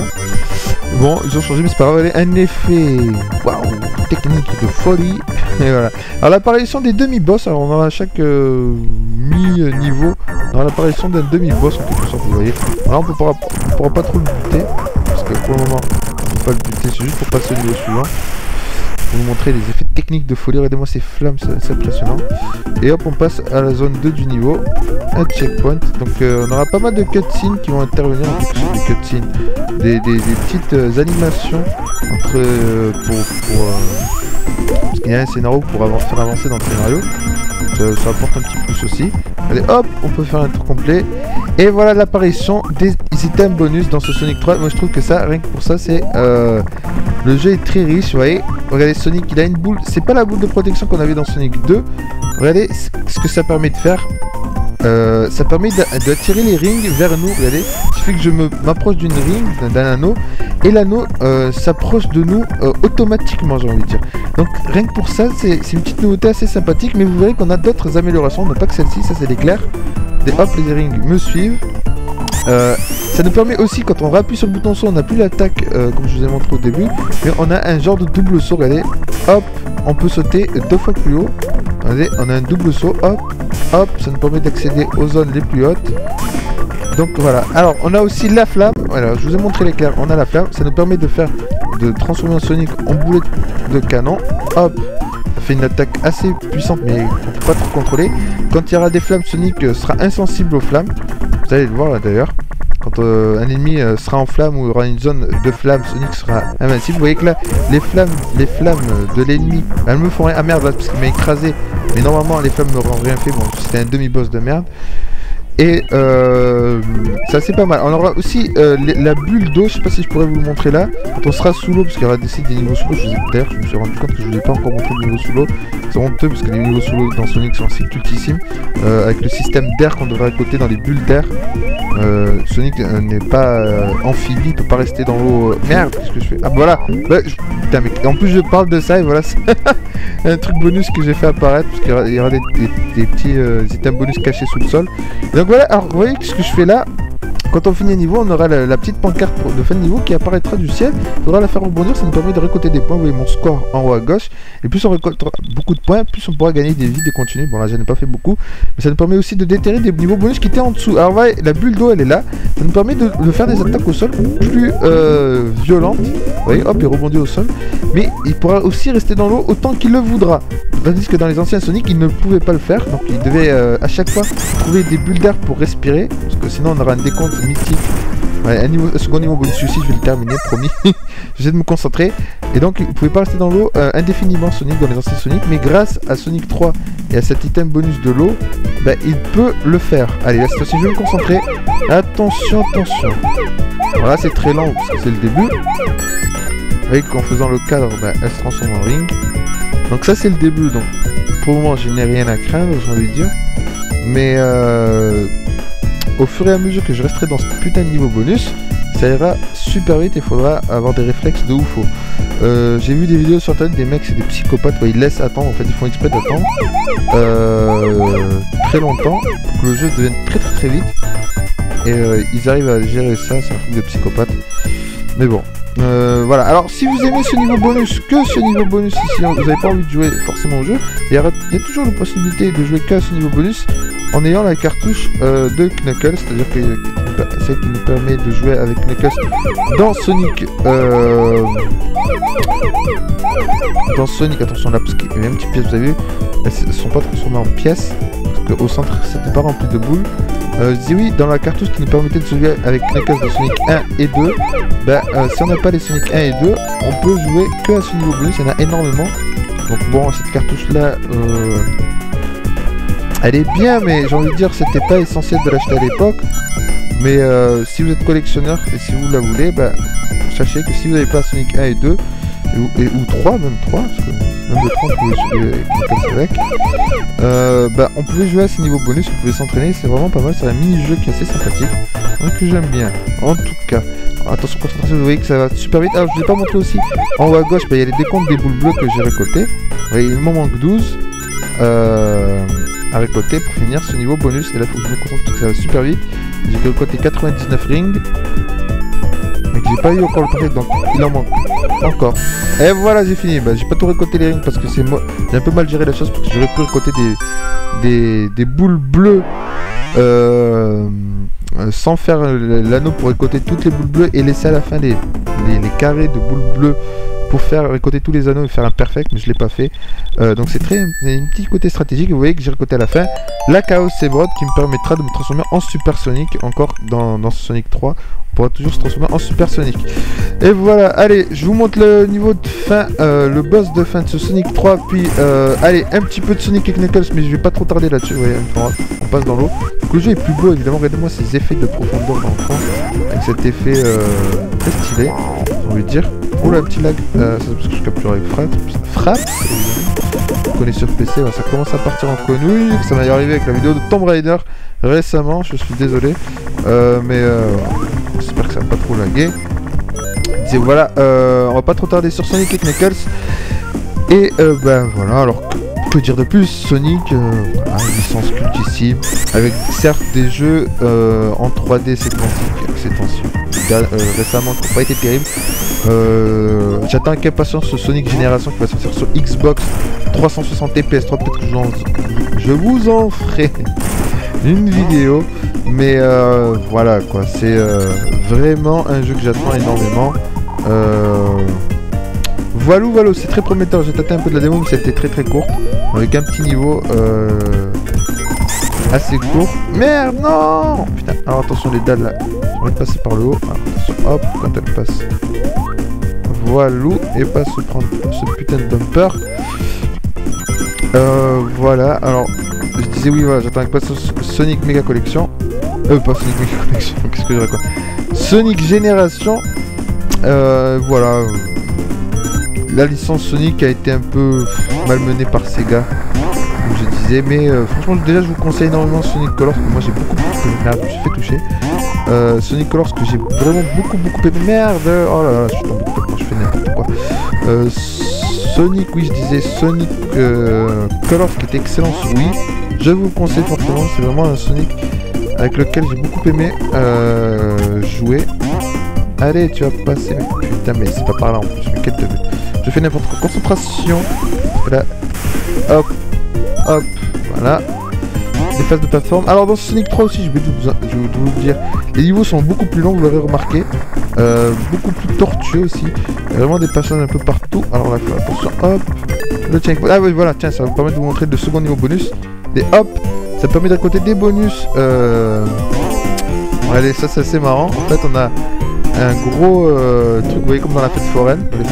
Bon, ils ont changé, mais c'est pas grave. Un effet, waouh, technique de folie. [LAUGHS] Et voilà. Alors l'apparition des demi-boss, alors on a à chaque euh, mi-niveau, l'apparition d'un demi-boss en quelque sorte, vous voyez. Alors on pourra, pourra pas trop le buter, parce que pour le moment, on peut pas le buter, c'est juste pour passer au niveau suivant vous montrer les effets techniques de folie. Regardez-moi ces flammes, c'est impressionnant. Et hop, on passe à la zone 2 du niveau. Un checkpoint. Donc euh, on aura pas mal de cutscenes qui vont intervenir. En des cutscenes, des, petites euh, animations entre euh, pour, pour parce qu'il y a un scénario pour faire avancer dans le scénario. Ça, apporte un petit plus aussi. Allez, hop, on peut faire un tour complet. Et voilà l'apparition des items bonus dans ce Sonic 3. Moi je trouve que ça, rien que pour ça, c'est le jeu est très riche, vous voyez. Regardez, Sonic, il a une boule. C'est pas la boule de protection qu'on avait dans Sonic 2. Regardez ce que ça permet de faire. Euh, ça permet d'attirer les rings vers nous. Regardez, il suffit que je m'approche d'une ring, d'un anneau, et l'anneau euh, s'approche de nous euh, automatiquement, j'ai envie de dire. Donc rien que pour ça, c'est une petite nouveauté assez sympathique, mais vous verrez qu'on a d'autres améliorations, non pas que celle-ci, ça c'est l'éclair. Des hop, les rings me suivent. Euh, ça nous permet aussi, quand on rappuie sur le bouton saut, on n'a plus l'attaque euh, comme je vous ai montré au début, mais on a un genre de double saut, regardez, hop, on peut sauter deux fois plus haut, regardez, on a un double saut, hop, hop, ça nous permet d'accéder aux zones les plus hautes. Donc voilà, alors on a aussi la flamme, voilà, je vous ai montré l'éclair, on a la flamme, ça nous permet de faire, de transformer un Sonic en boulet de canon, hop, fait une attaque assez puissante mais pas trop contrôler. Quand il y aura des flammes, Sonic euh, sera insensible aux flammes. Vous allez le voir là d'ailleurs. Quand euh, un ennemi euh, sera en flamme ou aura une zone de flamme, Sonic sera invincible. Vous voyez que là, les flammes, les flammes de l'ennemi, elles me font rien. Ah merde, parce qu'il m'a écrasé. Mais normalement, les flammes me rendent rien fait. Bon, c'était un demi-boss de merde. Et euh, ça c'est pas mal. On aura aussi euh, la bulle d'eau, je sais pas si je pourrais vous montrer là. Quand on sera sous l'eau, parce qu'il y aura des, des niveaux sous l'eau, d'ailleurs je me suis rendu compte que je vous ai pas encore montré de niveau sous l'eau. C'est honteux parce que les niveaux sous l'eau dans Sonic sont assez cultissimes. Euh, avec le système d'air qu'on devrait côté dans les bulles d'air. Euh, Sonic n'est pas amphibie, il peut pas rester dans l'eau. Merde, qu'est-ce que je fais? Ah voilà en plus je parle de ça et voilà [LAUGHS] un truc bonus que j'ai fait apparaître parce qu'il y aura, des, petits items bonus cachés sous le sol. donc voilà, alors vous voyez ce que je fais là? Quand on finit niveau, on aura la, petite pancarte de fin de niveau qui apparaîtra du ciel. Il faudra la faire rebondir, ça nous permet de récolter des points. Vous voyez mon score en haut à gauche. Et plus on récoltera beaucoup de points, plus on pourra gagner des vies, des continues. Bon là, je n'ai pas fait beaucoup. Mais ça nous permet aussi de déterrer des niveaux bonus qui étaient en dessous. Alors voyez, la bulle d'eau, elle est là. Ça nous permet de, faire des attaques au sol plus euh, violentes. Vous voyez, hop, il rebondit au sol. Mais il pourra aussi rester dans l'eau autant qu'il le voudra. Tandis que dans les anciens Sonic, il ne pouvait pas le faire. Donc il devait euh, à chaque fois trouver des bulles d'air pour respirer. Parce que sinon, on aura un décompte mythique. Un, niveau, second niveau bonus aussi, je vais le terminer, promis. [LAUGHS] J'essaie de me concentrer. Et donc, vous pouvez pas rester dans l'eau euh, indéfiniment Sonic dans les anciens Sonic, mais grâce à Sonic 3 et à cet item bonus de l'eau, bah, il peut le faire. Allez, là, cette fois-ci, je vais me concentrer. Attention, attention. Voilà, c'est très lent parce que c'est le début. Avec qu'en faisant le cadre, bah, elle se transforme en ring. Donc ça c'est le début, donc pour le moment je n'ai rien à craindre, j'ai envie de dire. Mais euh, au fur et à mesure que je resterai dans ce putain de niveau bonus, ça ira super vite et faudra avoir des réflexes de ouf. Euh, J'ai vu des vidéos sur internet des mecs, c'est des psychopathes, ils laissent attendre, en fait ils font exprès d'attendre euh, très longtemps pour que le jeu devienne très très très vite. Et euh, ils arrivent à gérer ça, c'est un truc de psychopathe. Mais bon, euh, voilà, alors si vous aimez ce niveau bonus, que ce niveau bonus ici, vous n'avez pas envie de jouer forcément au jeu, il y, a, toujours la possibilité de jouer qu'à ce niveau bonus en ayant la cartouche euh, de Knuckles, c'est-à-dire que celle qui nous permet de jouer avec Knuckles dans Sonic. Euh, dans Sonic, attention là, parce qu'il y a une petite pièce, vous avez vu, elles ne sont pas transformées en pièces, qu'au centre c'était pas rempli de boules. Euh, oui, dans la cartouche qui nous permettait de jouer avec Knuckles de Sonic 1 et 2, bah, euh, si on n'a pas les Sonic 1 et 2, on peut jouer que à ce niveau bonus, il y en a énormément. Donc bon, cette cartouche là, euh, elle est bien, mais j'ai envie de dire, c'était pas essentiel de l'acheter à l'époque. Mais euh, si vous êtes collectionneur et si vous la voulez, bah, sachez que si vous n'avez pas Sonic 1 et 2, et, ou 3, même 3, parce que même le 3 on pouvait jouer avec, euh, bah, on pouvait jouer à ce niveau bonus, on pouvait s'entraîner, c'est vraiment pas mal, c'est un mini-jeu qui est assez sympathique, donc que j'aime bien, en tout cas. attention, concentration, vous voyez que ça va super vite. Alors, je vous ai pas montré aussi, en haut à gauche, bah, il y a les décomptes des boules bleues que j'ai récoltées. Il m'en manque 12. Euh, à récolter pour finir ce niveau bonus. Et là, il faut que je me concentre parce que ça va super vite. J'ai récolté 99 rings. Mais j'ai pas eu encore le truc, donc il en manque encore. Et voilà, j'ai fini. Bah, j'ai pas tout récolté les rings parce que c'est moi. J'ai un peu mal géré la chose parce que j'aurais pu récolter des, des, boules bleues. Euh, sans faire l'anneau pour récolter toutes les boules bleues et laisser à la fin les carrés de boules bleues pour faire récolter tous les anneaux et faire un perfect, mais je l'ai pas fait. Euh, donc c'est très un petit côté stratégique. Vous voyez que j'ai récolté à la fin la Chaos Emerald qui me permettra de me transformer en Super Sonic encore dans, Sonic 3. On pourra toujours se transformer en Super Sonic. Et voilà, allez, je vous montre le niveau de fin, euh, le boss de fin de ce Sonic 3. Puis, euh, allez, un petit peu de Sonic et Knuckles, mais je vais pas trop tarder là-dessus. Vous voyez, on passe dans l'eau. Donc le jeu est plus beau, évidemment. Regardez-moi ces effets de profondeur fond. Avec cet effet très stylé, j'ai envie de dire. Oh là, petit lag. Euh, c'est parce que je capture avec frappe. Frappe Vous connaissez sur PC, ça commence à partir en conouille. Ça m'est arrivé avec la vidéo de Tomb Raider récemment. Je suis désolé. Euh, mais euh, j'espère que ça va pas trop laguer. Et voilà, euh, on va pas trop tarder sur Sonic Knuckles. Et euh, ben voilà, alors dire de plus Sonic, euh, voilà, licence cultissime, avec certes des jeux euh, en 3D séquentiques ces. Euh, récemment, qui n'ont pas été terribles. Euh, J'attends avec impatience ce Sonic Génération qui va sortir sur Xbox 360 et PS3. Peut-être que je, vous en ferai [LAUGHS] une vidéo. Mais euh, voilà quoi, c'est vraiment un jeu que j'attends énormément. Voilà, voilà, c'est très prometteur. J'ai tâté un peu de la démo, mais c'était très très court. Avec un petit niveau euh, assez court. Merde, non Putain, alors attention les dalles là. On va passer par le haut. attention, hop, quand elle passe. Voilà, et pas se prendre ce putain de bumper. Euh, voilà, alors, je disais oui, voilà, j'attends avec pas Sonic Mega Collection. Euh, pas Sonic Mega Collection, [LAUGHS] qu'est-ce que j'ai quoi Sonic Génération. Euh, voilà la licence Sonic a été un peu malmenée par Sega, comme je disais. Mais euh, franchement, déjà, je vous conseille énormément Sonic Colors, que moi j'ai beaucoup, beaucoup Merde, je me suis fait toucher. Euh, Sonic Colors, que j'ai vraiment beaucoup, beaucoup aimé. Merde Oh là là, je suis tombé je fais n'importe quoi. Euh, Sonic, oui, je disais Sonic Colors, qui était excellent sur Wii. Je vous conseille fortement, c'est vraiment un Sonic avec lequel j'ai beaucoup aimé jouer. Allez, tu vas passer. Putain, mais c'est pas par là en plus. Mais quel je fais n'importe quoi. Concentration. Là. Hop. Hop. Voilà. Des phases de plateforme. Alors dans Sonic 3 aussi, je vais, vais vous dire, les niveaux sont beaucoup plus longs, vous l'aurez remarqué. Euh, beaucoup plus tortueux aussi. Vraiment des passages un peu partout. Alors là, attention. Hop. Le check. Ah oui, voilà. Tiens, ça vous permettre de vous montrer le second niveau bonus. Et hop. Ça permet d'un côté des bonus. Euh... Allez, ça c'est assez marrant. En fait, on a un gros euh, truc, vous voyez, comme dans la fête foraine. Les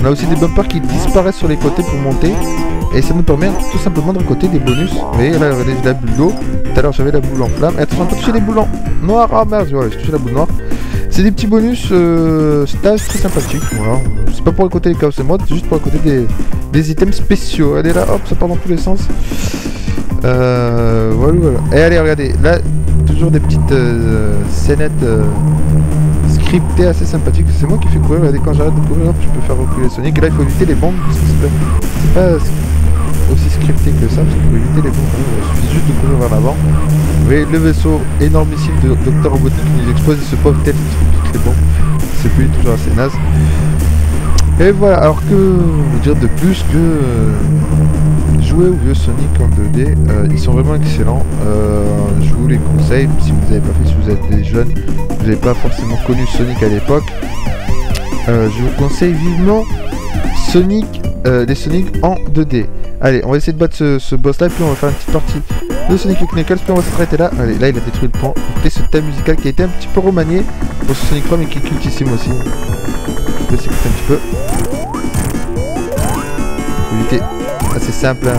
on a aussi des bumpers qui disparaissent sur les côtés pour monter. Et ça nous permet tout simplement de récolter des bonus. Mais là, regardez, la bulle d'eau. Tout à l'heure, j'avais la boule en flamme. Et attention, on pas toucher les boules en noir. Ah merde, voilà, j'ai touché la boule noire. C'est des petits bonus euh, stage très sympathiques. Voilà. C'est pas pour le côté des chaos Emerald, c'est juste pour le côté des, des items spéciaux. Allez là, hop, ça part dans tous les sens. Euh, voilà, voilà. Et allez, regardez, là, toujours des petites euh, scénettes euh, scriptées assez sympathiques. C'est moi qui fais courir. Regardez, quand j'arrête de courir, hop, je peux faire reculer Sonic. Et là, il faut éviter les bombes parce que c'est pas, aussi scripté que ça, parce qu'il faut éviter les bombes. Il suffit juste de courir vers l'avant. Vous voyez le vaisseau énormissime de Dr Robotnik qui nous explose, il se pauvre tête toutes les bombes. C'est plus toujours assez naze. Et voilà, alors que dire de plus que euh, au vieux Sonic en 2D, euh, ils sont vraiment excellents. Euh, je vous les conseille, si vous n'avez pas fait, si vous êtes des jeunes, vous n'avez pas forcément connu Sonic à l'époque. je vous conseille vivement Sonic, les Sonic en 2D. Allez, on va essayer de battre ce, boss là, puis on va faire une petite partie de Sonic et Knuckles, puis on va s'arrêter là. Allez, là il a détruit le pont. Écoutez ce thème musical qui a été un petit peu remanié pour ce Sonic 3, mais qui est cultissime aussi. Je vais s'écouter un petit peu. Assez simple, hein,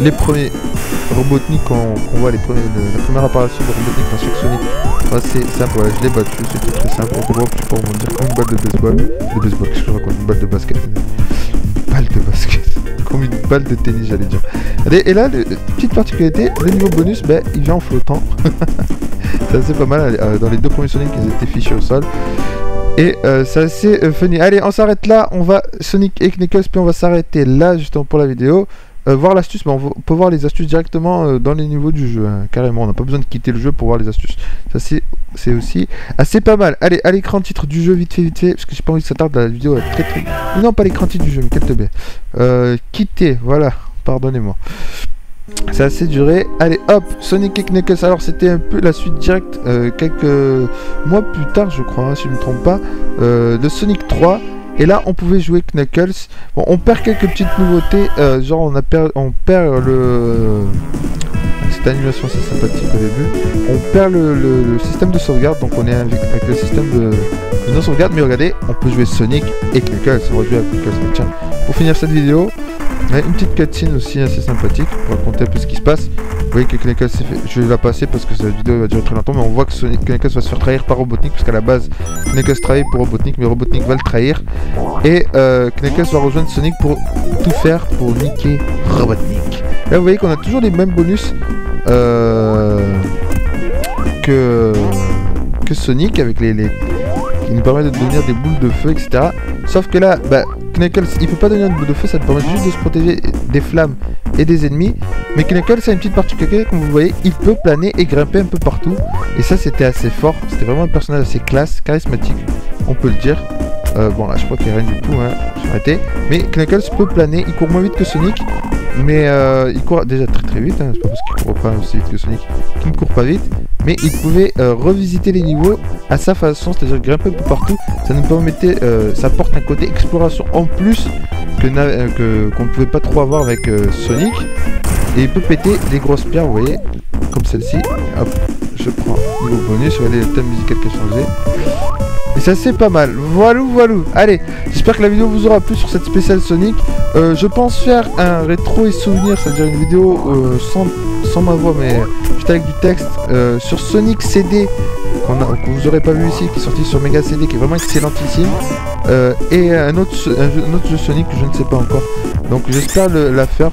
les premiers Robotnik qu'on voit, les premiers, la première apparition de Robotnik dans chaque Sonic, assez simple, je l'ai battu, c'était très simple, on voir, je peux comme une balle de baseball, de baseball, je raconte, une balle de basket, une balle de basket, [LAUGHS] comme une balle de tennis j'allais dire. Et là, petite particularité, le niveau bonus, ben, il vient en flottant, [LAUGHS] c'est assez pas mal, euh, dans les deux premiers Sonic ils étaient fichés au sol, et euh, c'est assez euh, funny. Allez, on s'arrête là. On va Sonic et Knuckles, puis on va s'arrêter là justement pour la vidéo. Euh, voir l'astuce, on peut voir les astuces directement dans les niveaux du jeu, hein, carrément. On n'a pas besoin de quitter le jeu pour voir les astuces. Ça, c'est aussi assez pas mal. Allez, à l'écran titre du jeu, vite fait, vite fait, parce que j'ai pas envie que ça tarde. La vidéo est très très. Non, pas l'écran titre du jeu, mais quel te Euh, quitter, voilà. Pardonnez-moi. C'est assez duré. Allez, hop, Sonic et Knuckles. Alors, c'était un peu la suite directe euh, quelques mois plus tard, je crois, hein, si je ne me trompe pas, euh, de Sonic 3. Et là, on pouvait jouer Knuckles. Bon, on perd quelques petites nouveautés. Euh, genre, on, a on perd le. Cette animation, c'est sympathique au début. On perd le, système de sauvegarde. Donc, on est avec, le système de, de non-sauvegarde. Mais regardez, on peut jouer Sonic et Knuckles. On va jouer avec Knuckles. Pour finir cette vidéo, une petite cutscene aussi assez sympathique pour raconter un peu ce qui se passe. Vous voyez que Knuckles fait... Je vais la passer parce que cette vidéo va durer très longtemps, mais on voit que Knuckles va se faire trahir par Robotnik, parce qu'à la base, Knuckles trahit pour Robotnik, mais Robotnik va le trahir. Et euh, Knuckles va rejoindre Sonic pour tout faire pour niquer Robotnik. Là, vous voyez qu'on a toujours les mêmes bonus euh, que, que Sonic, avec les... qui nous permet de devenir des boules de feu, etc. Sauf que là, bah, Knuckles, il peut pas donner une boule de feu, ça te permet juste de se protéger des flammes et des ennemis. Mais Knuckles a une petite particularité, comme vous voyez, il peut planer et grimper un peu partout. Et ça, c'était assez fort. C'était vraiment un personnage assez classe, charismatique, on peut le dire. Euh, bon, là, je crois qu'il n'y a rien du tout, hein. J'ai arrêté. Mais Knuckles peut planer, il court moins vite que Sonic. Mais euh, il court déjà très très vite, hein. c'est pas parce qu'il court pas aussi vite que Sonic qu'il ne court pas vite. Mais il pouvait euh, revisiter les niveaux à sa façon, c'est-à-dire grimper un peu partout. Ça nous permettait, euh, ça apporte un côté exploration en plus que qu'on ne pouvait pas trop avoir avec Sonic. Et il peut péter des grosses pierres, vous voyez, comme celle-ci. Hop, je prends niveau bonus, regardez le thème musical qui a changé. Et ça c'est pas mal. Voilà, voilà. Allez, j'espère que la vidéo vous aura plu sur cette spéciale Sonic. Euh, je pense faire un rétro et souvenir, c'est-à-dire une vidéo euh, sans, sans ma voix, mais avec du texte, euh, sur Sonic CD, que vous aurez pas vu ici, qui est sorti sur Mega CD, qui est vraiment excellentissime. et un autre, un autre jeu Sonic que je ne sais pas encore. Donc j'espère la faire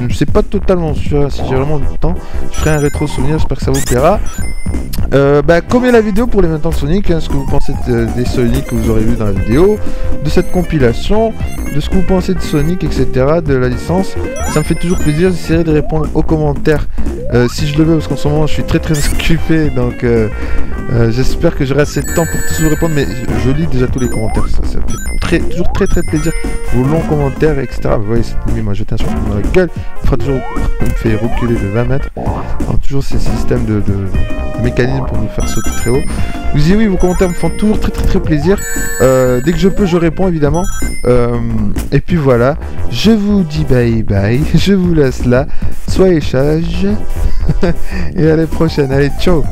je ne sais pas totalement sûr si j'ai vraiment du temps. Je ferai un rétro souvenir, j'espère que ça vous plaira. Euh, bah, combien la vidéo pour les 20 ans de Sonic, hein, ce que vous pensez des Sonic que vous aurez vu dans la vidéo, de cette compilation, de ce que vous pensez de Sonic, etc., de la licence. Ça me fait toujours plaisir, j'essaierai de répondre aux commentaires euh, si je le veux, parce qu'en ce moment je suis très très occupé, donc euh, euh, j'espère que j'aurai assez de temps pour tous vous répondre, mais je, lis déjà tous les commentaires, ça, ça fait très, toujours très très plaisir, vos longs commentaires, etc. Vous voyez, cette nuit m'a jeté un sur la gueule, il fera toujours, me fait reculer de 20 mètres, toujours ces systèmes de, mécanismes pour nous faire sauter très haut. Vous dites oui, vos commentaires me font toujours très très très plaisir, dès que je peux je réponds évidemment, et puis voilà, je vous dis bye bye, [LAUGHS] je vous laisse là, soyez sages, [LAUGHS] et à la prochaine, allez ciao